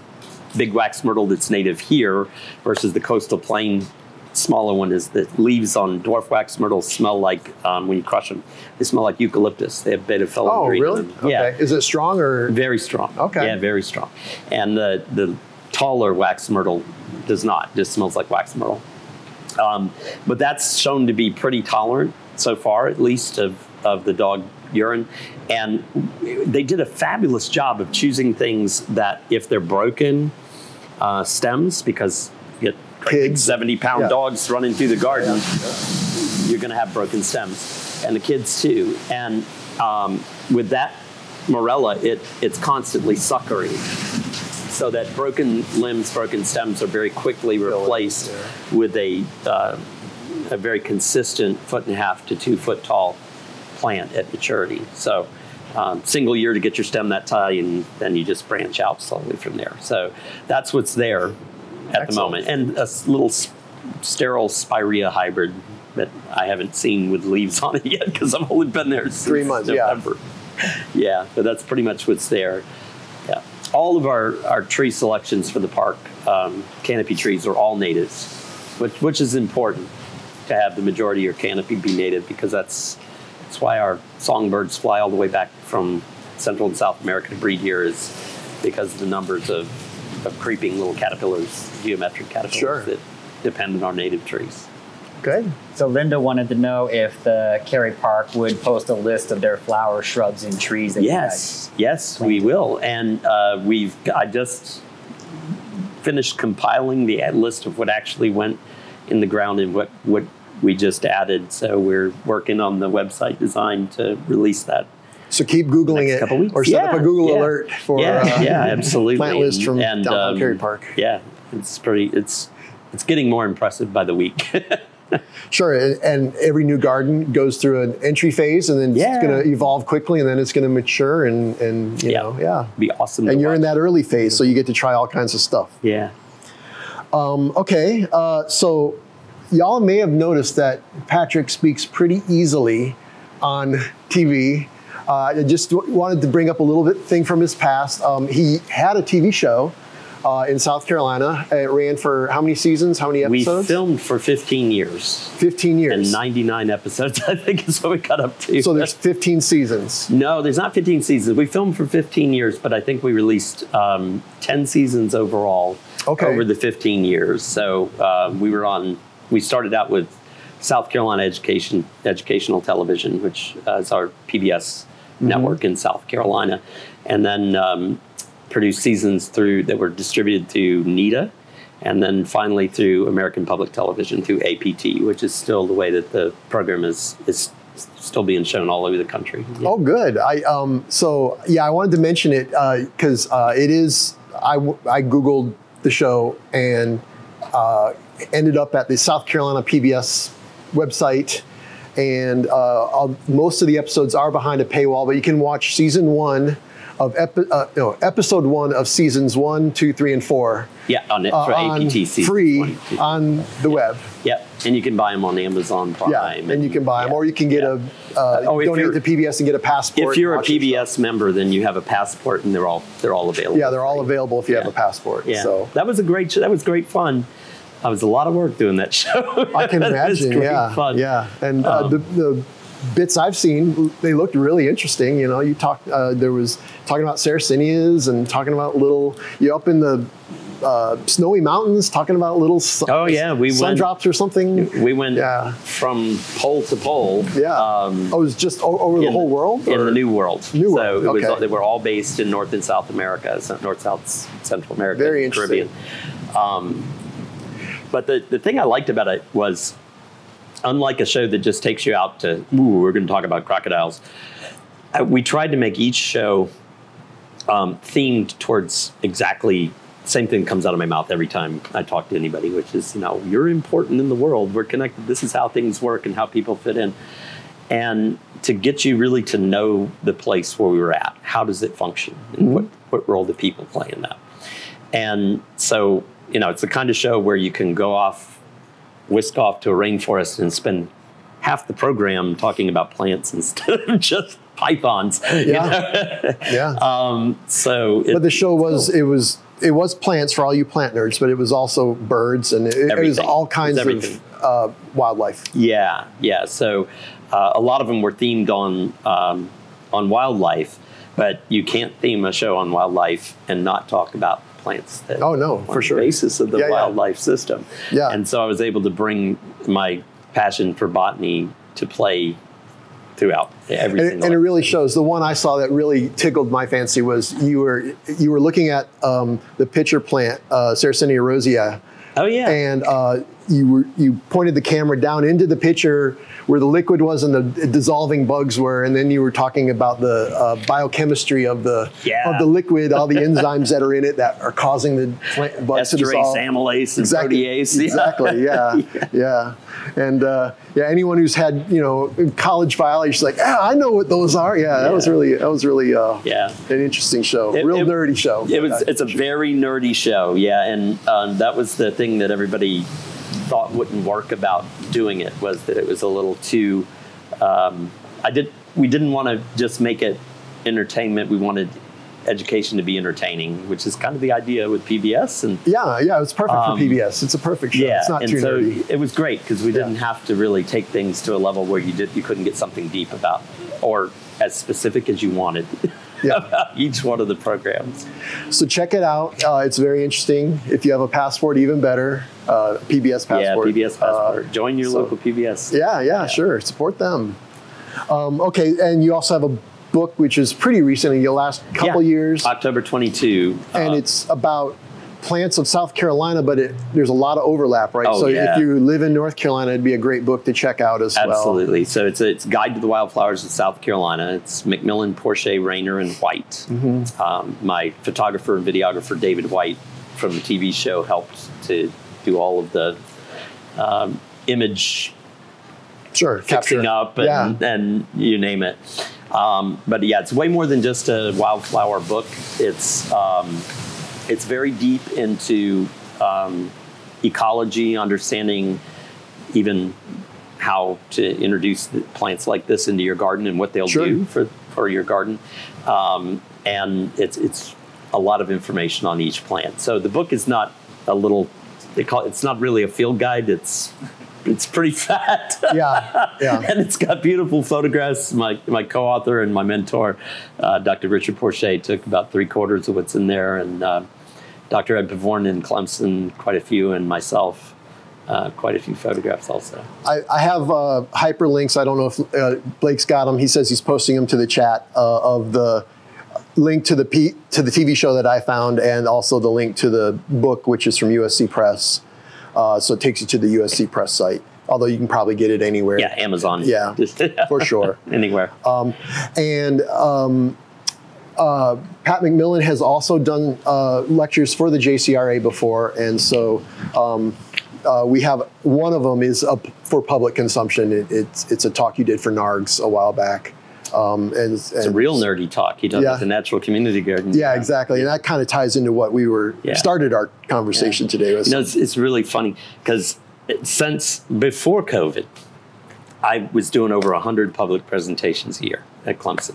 big wax myrtle that's native here versus the coastal plain smaller one is that leaves on dwarf wax myrtle smell like um, when you crush them they smell like eucalyptus they have beta Oh, phellandrene in really? them. Okay. yeah Is it strong or? very strong Okay. yeah very strong and the the taller wax myrtle does not just smells like wax myrtle um, but that's shown to be pretty tolerant so far, at least of, of the dog urine. And they did a fabulous job of choosing things that, if they're broken uh, stems, because you get great 70 pound Yeah. dogs running through the garden, you're going to have broken stems, and the kids too. And um, with that morella, it, it's constantly suckering so that broken limbs, broken stems are very quickly replaced with a, uh, a very consistent foot and a half to two foot tall plant at maturity. So, um, single year to get your stem that high, and then you just branch out slowly from there. So, that's what's there at the moment. And a little sterile spirea hybrid that I haven't seen with leaves on it yet because I've only been there since Three months, yeah. Yeah, but that's pretty much what's there. All of our, our tree selections for the park, um, canopy trees, are all natives, which which is important to have the majority of your canopy be native because that's that's why our songbirds fly all the way back from Central and South America to breed here is because of the numbers of, of creeping little caterpillars, geometric caterpillars Sure. that depend on our native trees. Good. So Linda wanted to know if the Cary Park would post a list of their flowers, shrubs, and trees that Yes, yes, we will. And uh, we've, I just finished compiling the list of what actually went in the ground and what what we just added. So we're working on the website design to release that. So keep googling Next it, couple weeks. or set up a Google yeah. alert for yeah, uh, yeah, absolutely. plant list from downtown um, Cary Park. Yeah, it's pretty. It's it's getting more impressive by the week. (laughs) (laughs) Sure, and, and every new garden goes through an entry phase, and then Yeah. it's going to evolve quickly, and then it's going to mature, and and you Yeah. know, yeah. Be awesome. And you're in that early phase, so you get to try all kinds of stuff. Yeah. Okay, uh, so y'all may have noticed that Patrick speaks pretty easily on TV. Uh, I just wanted to bring up a little bit thing from his past. Um, he had a TV show uh, in South Carolina. It ran for how many seasons? How many episodes? We filmed for 15 years 15 years. and 99 episodes. (laughs) I think is what we got up to. so there's 15 seasons. no, there's not 15 seasons. We filmed for 15 years, but I think we released um, 10 seasons overall Okay. over the 15 years. So uh, we were on. We started out with South Carolina Education Educational Television, which uh, is our PBS Mm-hmm. network in South Carolina, and then um, produced seasons through that were distributed to NETA, and then finally through American Public Television through APT, which is still the way that the program is is still being shown all over the country. Yeah. Oh, good. I um, so yeah, I wanted to mention it because uh, it is i googled the show and uh, ended up at the South Carolina PBS website, and uh, most of the episodes are behind a paywall, but you can watch season one of epi- uh, no, episode one of seasons one, two, three, and four Yeah, on it uh, for on APT season free 22. on the web. Yep, and you can buy them on Amazon Prime. Yeah, and you can buy them, yeah. or you can get Yeah. a uh, Oh, if donate to PBS and get a passport. If you're a and PBS stuff. member, then you have a passport, and they're all they're all available. yeah, they're all available if you have a passport. Yeah, So that was a great. show. That was great fun. That was a lot of work doing that (laughs) show. I can imagine. Yeah, fun. yeah, and uh, Um, the, the bits I've seen, they looked really interesting. You know, you talked. Uh, there was talking about Sarracenias and talking about little. You up in the uh, snowy mountains, talking about little. Sun, Oh, yeah, we sun went- drops or something. We went Yeah. from pole to pole. Yeah. Um, oh, it was just o- over the in whole world. in the new world. New so world, it was okay. they were all based in North and South America, North, South, Central America, Very interesting. Caribbean. Um, but the the thing I liked about it was, unlike a show that just takes you out to, ooh, we're going to talk about crocodiles. uh, We tried to make each show um, themed towards exactly same thing comes out of my mouth every time I talk to anybody, which is, you know, you're important in the world. We're connected. This is how things work and how people fit in. And to get you really to know the place where we were at, how does it function? And what, what role do people play in that? And so, you know, it's the kind of show where you can go off, whisk off to a rainforest and spend half the program talking about plants (laughs) instead of just pythons. you Yeah. know? (laughs) Yeah. Um, so it, but the show was it was it was plants for all you plant nerds, but it was also birds and it, it was all kinds was of uh, wildlife. yeah, yeah. So uh, a lot of them were themed on um, on wildlife, but you can't theme a show on wildlife and not talk about plants. That Oh, no, for the sure. basis of the Yeah, yeah. wildlife system. Yeah. and so I was able to bring my passion for botany to play throughout every and, and it really shows. The one I saw that really tickled my fancy was you were you were looking at um, the pitcher plant, uh, Sarracenia rosea, Oh yeah, and uh, you were you pointed the camera down into the pitcher where the liquid was and the dissolving bugs were, and then you were talking about the uh, biochemistry of the Yeah. of the liquid, all the (laughs) enzymes that are in it that are causing the plant bugs to esterase, dissolve. amylase, and Exactly. protease. (laughs) Yeah. Exactly. (laughs) Yeah. yeah. And uh, yeah, anyone who's had you know college biology, is like, ah, I know what those are. Yeah, that was really that was really uh, Yeah. an interesting show, It- real it- nerdy show. It was. It's a very nerdy show, yeah, and um, that was the thing that everybody thought wouldn't work about doing it was that it was a little too. Um, I did. We didn't want to just make it entertainment. We wanted education to be entertaining, which is kind of the idea with PBS. And yeah, yeah, it's perfect Um, for PBS. It's a perfect show. yeah, it's not and too so nerdy. it was great because we didn't have to really take things to a level where you did you couldn't get something deep about or as specific as you wanted (laughs) (laughs) Yeah. about each one of the programs. So check it out. Uh, it's very interesting. If you have a passport, even better. Uh, PBS passport. Yeah, PBS Uh, passport. Join your so- local PBS. Yeah, yeah, sure. Support them. Um, okay, and you also have a book which is pretty recent in the last couple Yeah. years, October 22. and uh, it's about plants of South Carolina, but it, there's a lot of overlap, right? Oh, so yeah. if you live in North Carolina, it'd be a great book to check out as well. Absolutely. So it's a, it's Guide to the Wildflowers of South Carolina. It's McMillan, Porcher, Rayner, and White. Mm-hmm. Um, my photographer and videographer David White from the TV show helped to do all of the um, image Sure, fixing capture. up and, yeah, and you name it. Um, but yeah, it's way more than just a wildflower book. It's um, it's very deep into um, ecology, understanding even how to introduce plants like this into your garden and what they'll Sure. do for, for your garden. Um, and it's it's a lot of information on each plant. So the book is not a little. They call it's not really a field guide. It's it's pretty (laughs) fat. yeah, yeah. and it's got beautiful photographs. My my co-author and my mentor, uh, Dr. Richard Porcher, took about three quarters of what's in there, and uh, Dr. Ed Pivorun in Clemson, quite a few, and myself, uh, quite a few photographs also. I, I have uh, hyperlinks. I don't know if uh, Blake's got them. He says he's posting them to the chat uh, of the link to the P, to the TV show that I found, and also the link to the book, which is from USC Press. Uh, so it takes you to the USC Press site. Although you can probably get it anywhere. Yeah, Amazon. Yeah, (laughs) for sure. anywhere. And um, uh, Pat McMillan has also done uh, lectures for the JCRA before, and so um, uh, we have one of them is up for public consumption. It, it's it's a talk you did for NARGS a while back, um, and it's a real nerdy talk. He does Yeah. the Natural Community Garden. Yeah, exactly, and that kind of ties into what we were Yeah. started our conversation today with. You know, it's, it's really funny because since before COVID, I was doing over 100 public presentations a year at Clemson.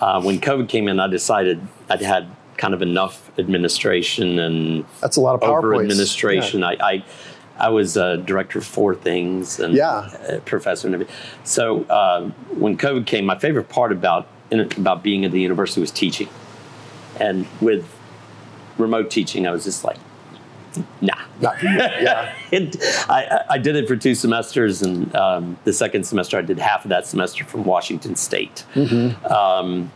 Uh, when COVID came in, I decided I'd had kind of enough administration and That's a lot of over PowerPoints. administration. I, I I was a director of four things and Yeah. a professor and everything. So uh, when COVID came, my favorite part about about being at the university was teaching, and with remote teaching, I was just like, nah. Yeah, (laughs) And I, I- did it for two semesters, and um, the second semester I did half of that semester from Washington State. Um,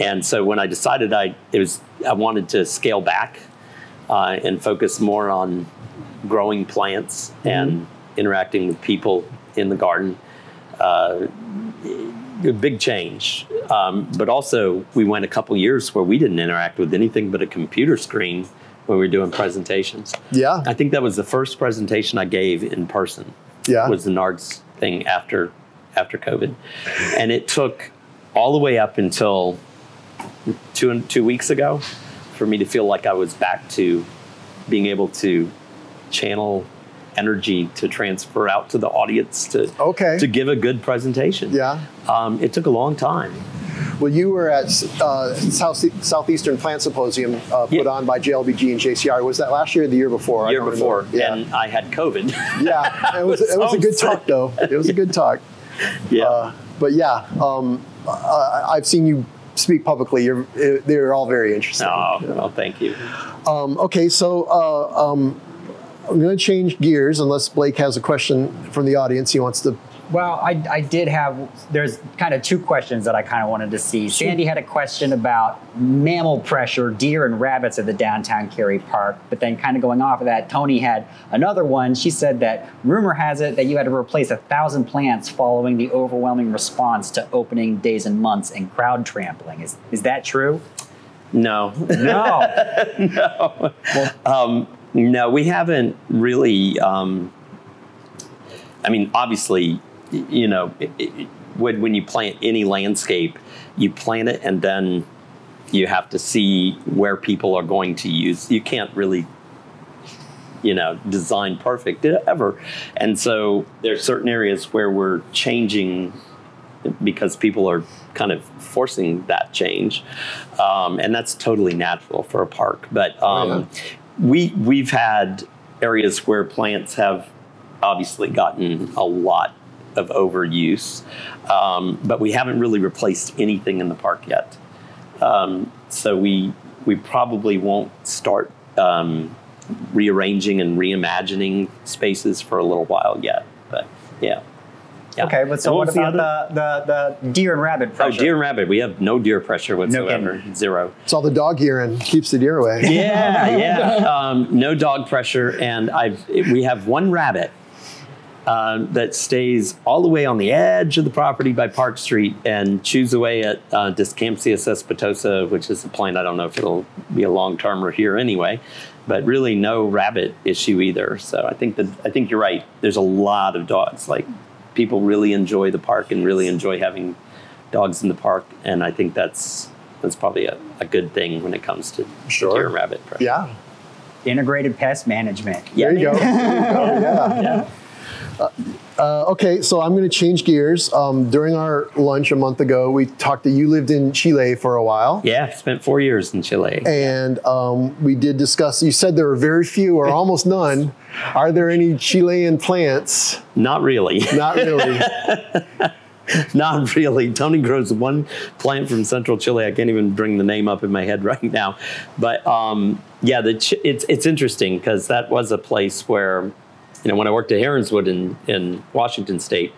and so when I decided I it was I wanted to scale back uh, and focus more on growing plants and interacting with people in the garden, uh, a big change. Um, but also, we went a couple years where we didn't interact with anything but a computer screen when we were doing presentations. yeah, I think that was the first presentation I gave in person. Yeah. was the NARGS thing after after COVID, and it took all the way up until two two weeks ago for me to feel like I was back to being able to channel energy to transfer out to the audience to Okay. to give a good presentation. yeah. Um, it took a long time. Well, you were at uh, South, Southeastern Plant Symposium uh, put Yeah. on by JLBG and JCR. Was that last year or the year before? I year don't before. Yeah. and I had COVID. (laughs) yeah, it was, it was a good So talk, though. It was a good talk. (laughs) yeah. Uh, but yeah, um, I've seen you speak publicly. You're, they're all very interesting. oh, well, thank you. Um, okay, so uh, um, I'm going to change gears unless Blake has a question from the audience he wants to. Well, I, I did have, there's kind of two questions that I kind of wanted to see. Sandy had a question about mammal pressure, deer and rabbits at the downtown Cary Park. But then, kind of going off of that, Tony had another one. She said that rumor has it that you had to replace a thousand plants following the overwhelming response to opening days and months and crowd trampling. Is, is that true? No, No. (laughs) um, no, we haven't really. Um, I mean, obviously, you know, it, it, when when you plant any landscape, you plant it and then you have to see where people are going to use. You can't really, you know, design perfect ever, and so there's certain areas where we're changing because people are kind of forcing that change, um, and that's totally natural for a park. But um, we we've had areas where plants have obviously gotten a lot of overuse, um, but we haven't really replaced anything in the park yet. Um, so we we probably won't start um, rearranging and reimagining spaces for a little while yet. But yeah. Yeah. Okay, but so And what, was the about other- the, the, the deer and rabbit pressure? Oh, deer and rabbit. We have no deer pressure whatsoever. kidding. Zero. It's all the dog urine keeps the deer away. Yeah, (laughs) yeah. Um, no dog pressure, and I've we have one rabbit uh, that stays all the way on the edge of the property by Park Street and chews away at uh, Deschampsia cespitosa, which is a plant. I don't know if it'll be a long termer here anyway, but really no rabbit issue either. So I think that I think you're right. There's a lot of dogs. Like people really enjoy the park and really enjoy having dogs in the park, and I think that's that's probably a, a good thing when it comes to Sure. deer and rabbit pressure. Yeah. Integrated pest management. Yeah, There you go. (laughs) There you go, yeah. Yeah. Uh, okay, so I'm going to change gears. Um, during our lunch a month ago, we talked that you lived in Chile for a while. Yeah, spent four years in Chile. And um, we did discuss, you said there were very few or almost none. Are there any Chilean plants? Not really. Not really. (laughs) Not really. Tony grows one plant from central Chile. I can't even bring the name up in my head (laughs) right now. But um, yeah, the Ch- it's it's interesting because that was a place where, you know, when I worked at Heronswood in in Washington State,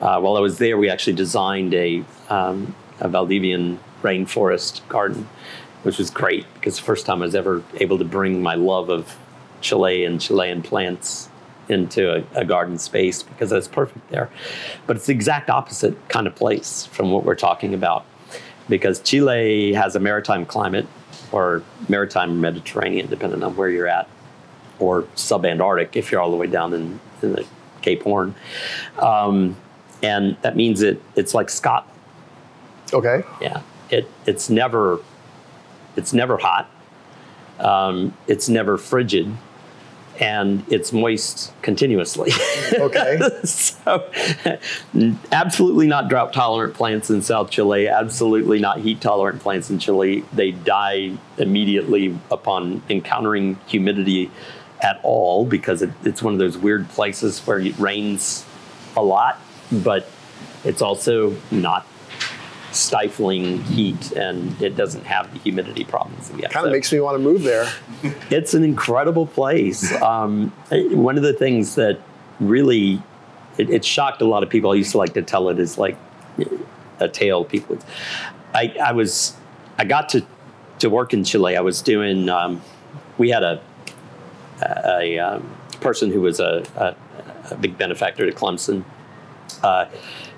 uh, while I was there, we actually designed a um, a Valdivian rainforest garden, which was great because the first time I was ever able to bring my love of Chile and Chilean plants into a, a garden space because that's perfect there. But it's the exact opposite kind of place from what we're talking about because Chile has a maritime climate or maritime Mediterranean, depending on where you're at, or subantarctic if you're all the way down in, in the Cape Horn. Um, and that means it, it's like Scotland. Okay. Yeah, it it's never it's never hot. Um, it's never frigid, and it's moist continuously. (laughs) Okay. so, absolutely not drought tolerant plants in South Chile. Absolutely not heat tolerant plants in Chile. They die immediately upon encountering humidity at all because it, it's one of those weird places where it rains a lot, but it's also not stifling heat and it doesn't have the humidity problems that we have. Kind of So- makes me want to move there. (laughs) it's an incredible place. Um, one of the things that really it, it shocked a lot of people. I used to like to tell it as like a tale. People, I, I was, I got to to work in Chile. I was doing. Um, we had a a, um, person who was a, a, a big benefactor to Clemson, uh,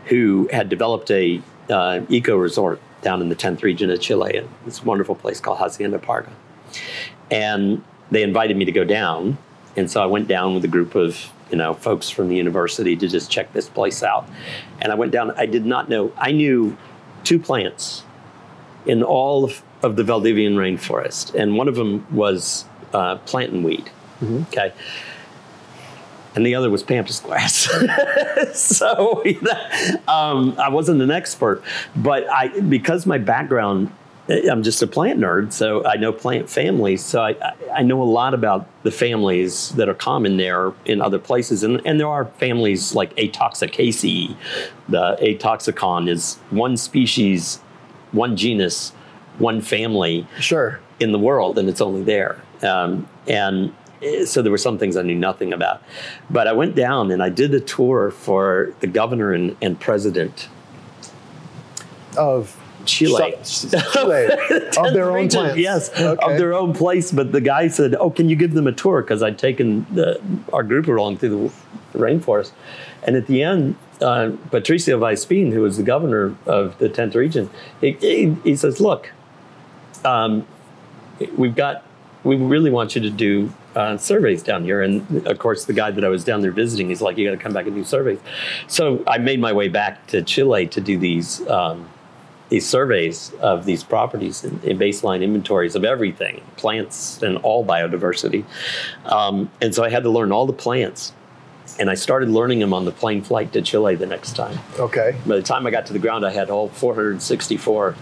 who had developed a uh, eco resort down in the 10th region of Chile, and this wonderful place called Hacienda Parga. And they invited me to go down, and so I went down with a group of you know folks from the university to just check this place out. And I went down. I did not know. I knew two plants in all of, of the Valdivian rainforest, and one of them was uh, plantain weed. Okay. And the other was pampas grass. (laughs) so (laughs) um, I wasn't an expert, but I because my background, I'm just a plant nerd, so I know plant families. So I, I- I know a lot about the families that are common there in other places, and, and there are families like Aextoxicaceae. The Aextoxicon is one species, one genus, one family Sure. in the world, and it's only there. Um, and eh, so there were some things I knew nothing about. But I went down and I did a tour for the governor and, and president Of Chile. Chile. (laughs) of their own Region, plants. Yes, Okay. of their own place. But the guy said, "Oh, can you give them a tour?" Because I'd taken the, our group along through the rainforest, and at the end, uh, Patricio Vallespín, who was the governor of the 10th region, he, he, he says, "Look, um, we've got, we really want you to do." Uh, surveys down here, and of course, the guy that I was down there visiting, he's like, "You got to come back and do surveys." So I made my way back to Chile to do these um, these surveys of these properties and, and baseline inventories of everything, plants and all biodiversity. Um, and so I had to learn all the plants. And I started learning them on the plane flight to Chile the next time. Okay. By the time I got to the ground, I had all 464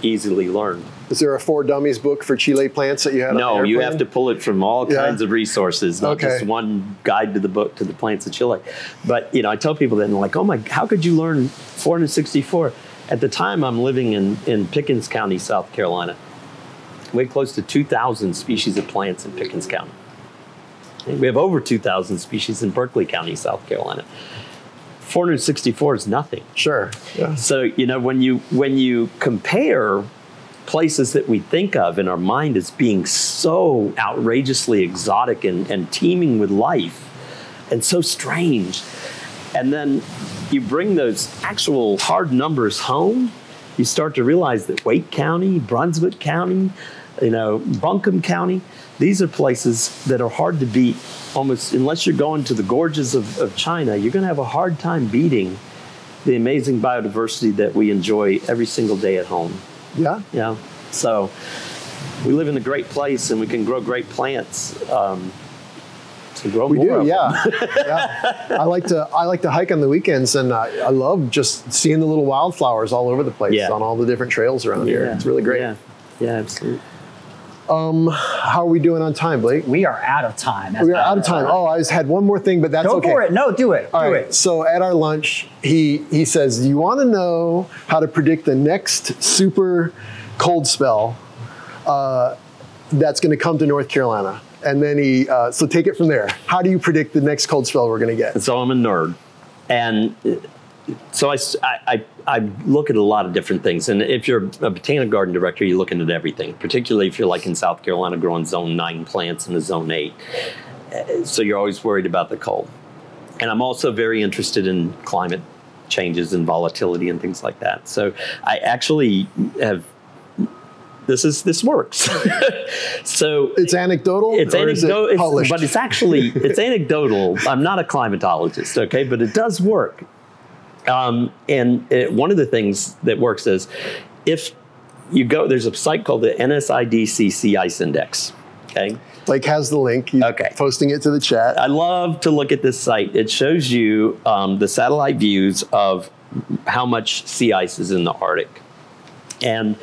easily learned. Is there a Four Dummies book for Chile plants that you had? on No, you have to pull it from all Yeah. kinds of resources, not Okay. just one guide to the book to the plants of Chile. But you know, I tell people that and they're like, "Oh my, how could you learn 464?" At the time, I'm living in in Pickens County, South Carolina. We had close to 2,000 species of plants in Pickens County. We have over 2,000 species in Berkeley County, South Carolina. 464 is nothing. Sure. Yeah. So you know when you when you compare places that we think of in our mind as being so outrageously exotic and, and teeming with life and so strange, and then you bring those actual hard numbers home, you start to realize that Wake County, Brunswick County, you know, Buncombe County, these are places that are hard to beat almost unless you're going to the gorges of, of China, you're going to have a hard time beating the amazing biodiversity that we enjoy every single day at home. Yeah. Yeah. So we live in a great place and we can grow great plants. Um, to grow We do, yeah. (laughs) yeah. I like to I like to hike on the weekends, and I, I love just seeing the little wildflowers all over the place Yeah. on all the different trails around here. It's really great. Yeah. Yeah, absolutely. How are we doing on time, Blake? We are out of time. We are out of time. Oh, I just had one more thing, but that's Go okay. for it. No, do it. All do right. it. So at our lunch, he he says, "Do you want to know how to predict the next super cold spell uh, that's going to come to North Carolina?" And then he uh, so take it from there. How do you predict the next cold spell we're going to get? So I'm a nerd, and uh, so I I look at a lot of different things. And if you're a botanic garden director, you're looking at everything. Particularly if you're like in South Carolina, growing Zone Nine plants in the Zone Eight. Uh, So you're always worried about the cold. And I'm also very interested in climate changes and volatility and things like that. So I actually have. This is this works. (laughs) so It's anecdotal. it's is it anecdotal, but it's actually it's (laughs) anecdotal. I'm not a climatologist, okay, but it does work. Um, and it, one of the things that works is if you go, there's a site called the NSIDC Sea Ice Index. Okay, Blake has the link. He's Okay. posting it to the chat. I love to look at this site. It shows you um, the satellite views of how much sea ice is in the Arctic. And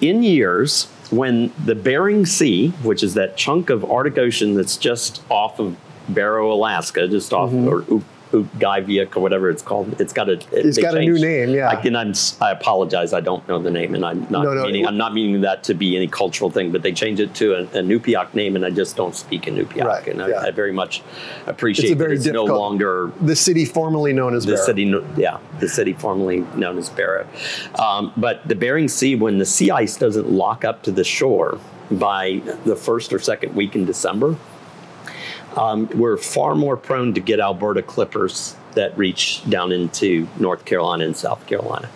in years when the Bering Sea, which is that chunk of Arctic Ocean that's just off of Barrow, Alaska, just off or Utqiagvik or whatever it's called, it's got a it- It's they got a new name, yeah. I, and I'm, I apologize, I don't know the name, and I'm not No, no, meaning it- I'm not meaning that to be any cultural thing, but they changed it to a, a Nupiaq name, and I just don't speak in Nupiaq, Right, and I, yeah. I very much appreciate It's a very that it's no longer The city formerly known as the Barrow. city, yeah, the city formerly known as Barrow. Um, but the Bering Sea, when the sea ice doesn't lock up to the shore by the first or second week in December, um, we're far more prone to get Alberta clippers that reach down into North Carolina and South Carolina.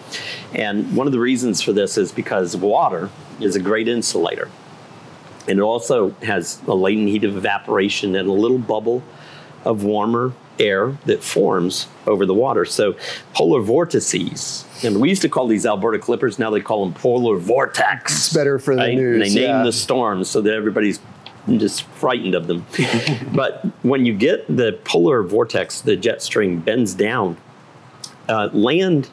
And one of the reasons for this is because water is a great insulator. And it also has a latent heat of evaporation and a little bubble of warmer air that forms over the water. So polar vortices, and we used to call these Alberta clippers, now they call them polar vortex. It's better for the right? And news, they name yeah. the storms so that everybody's just frightened of them. (laughs) but when you get the polar vortex, the jet stream bends down, uh, land,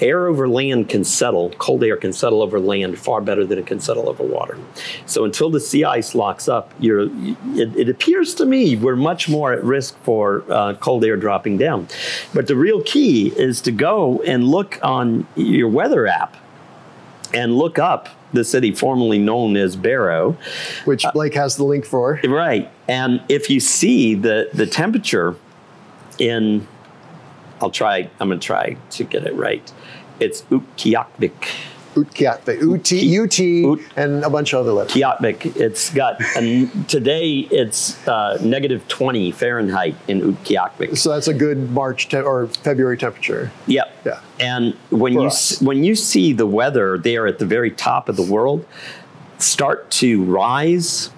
air over land can settle, cold air can settle over land far better than it can settle over water. So until the sea ice locks up, you're, it, it appears to me we're much more at risk for uh, cold air dropping down. But the real key is to go and look on your weather app and look up the city formerly known as Barrow. which uh, Blake has the link for. Right. And if you see the, the temperature in, I'll try, I'm going to try to get it right. It's Utqiagvik. Utqiagvik, UT, and a bunch of other letters. Utqiagvik. It's got, a, today it's uh, negative 20 Fahrenheit in Utqiagvik. So that's a good March or February temperature. Yep. Yeah. And when For you us. when you see the weather there at the very top of the world start to rise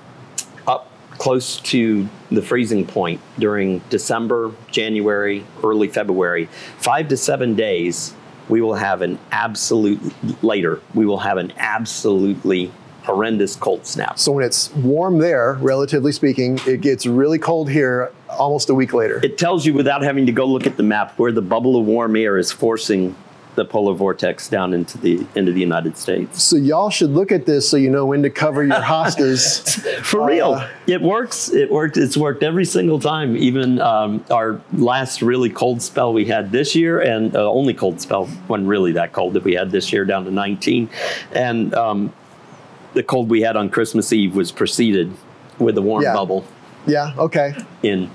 up close to the freezing point during December, January, early February, 5 to 7 days we will have an absolute later we will have an absolutely horrendous cold snap. So when it's warm there, relatively speaking, it gets really cold here almost a week later. It tells you without having to go look at the map where the bubble of warm air is forcing the polar vortex down into the into the United States. so y'all should look at this so you know when to cover your hostas. (laughs) For Uh, real, it works. It worked. It's worked every single time. Even um, our last really cold spell we had this year, and uh, only cold spell wasn't really that cold that we had this year, down to 19, and um, the cold we had on Christmas Eve was preceded with a warm Yeah. bubble yeah, okay. in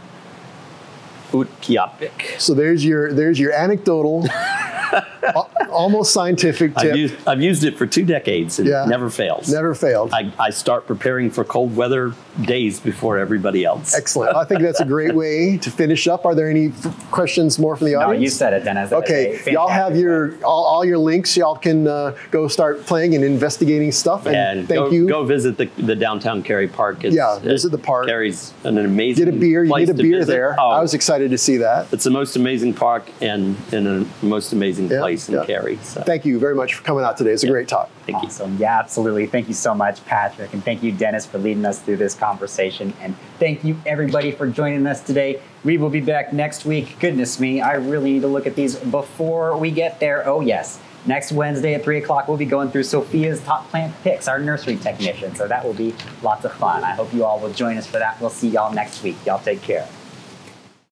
Utqiagvik. So there's your there's your anecdotal, al- (laughs) (laughs) almost scientific tip. I've used, I've used it for two decades and Yeah. it never fails. Never failed. I, I start preparing for cold weather days before everybody else. Excellent. I think that's a great way to finish up. Are there any questions more from the audience? No, audience? you said it, Dennis. That Okay, y'all have your all, all your links. Y'all can uh, go start playing and investigating stuff. And, And thank go, you. go visit the, the downtown Cary Park. It's, Yeah, visit the park. Cary's an amazing get a beer. You place get a beer there. Oh, I was excited to see that. it's the most amazing park and, and a most amazing Yeah, place in yeah. Cary. So. Thank you very much for coming out today. It's a great talk. Thank you. Yeah, absolutely. Thank you so much, Patrick. And thank you, Dennis, for leading us through this conversation. And thank you, everybody, for joining us today. We will be back next week. Goodness me, I really need to look at these before we get there. Oh, yes. Next Wednesday at 3 o'clock, we'll be going through Sophia's top plant picks, our nursery technician. So that will be lots of fun. I hope you all will join us for that. We'll see y'all next week. Y'all take care.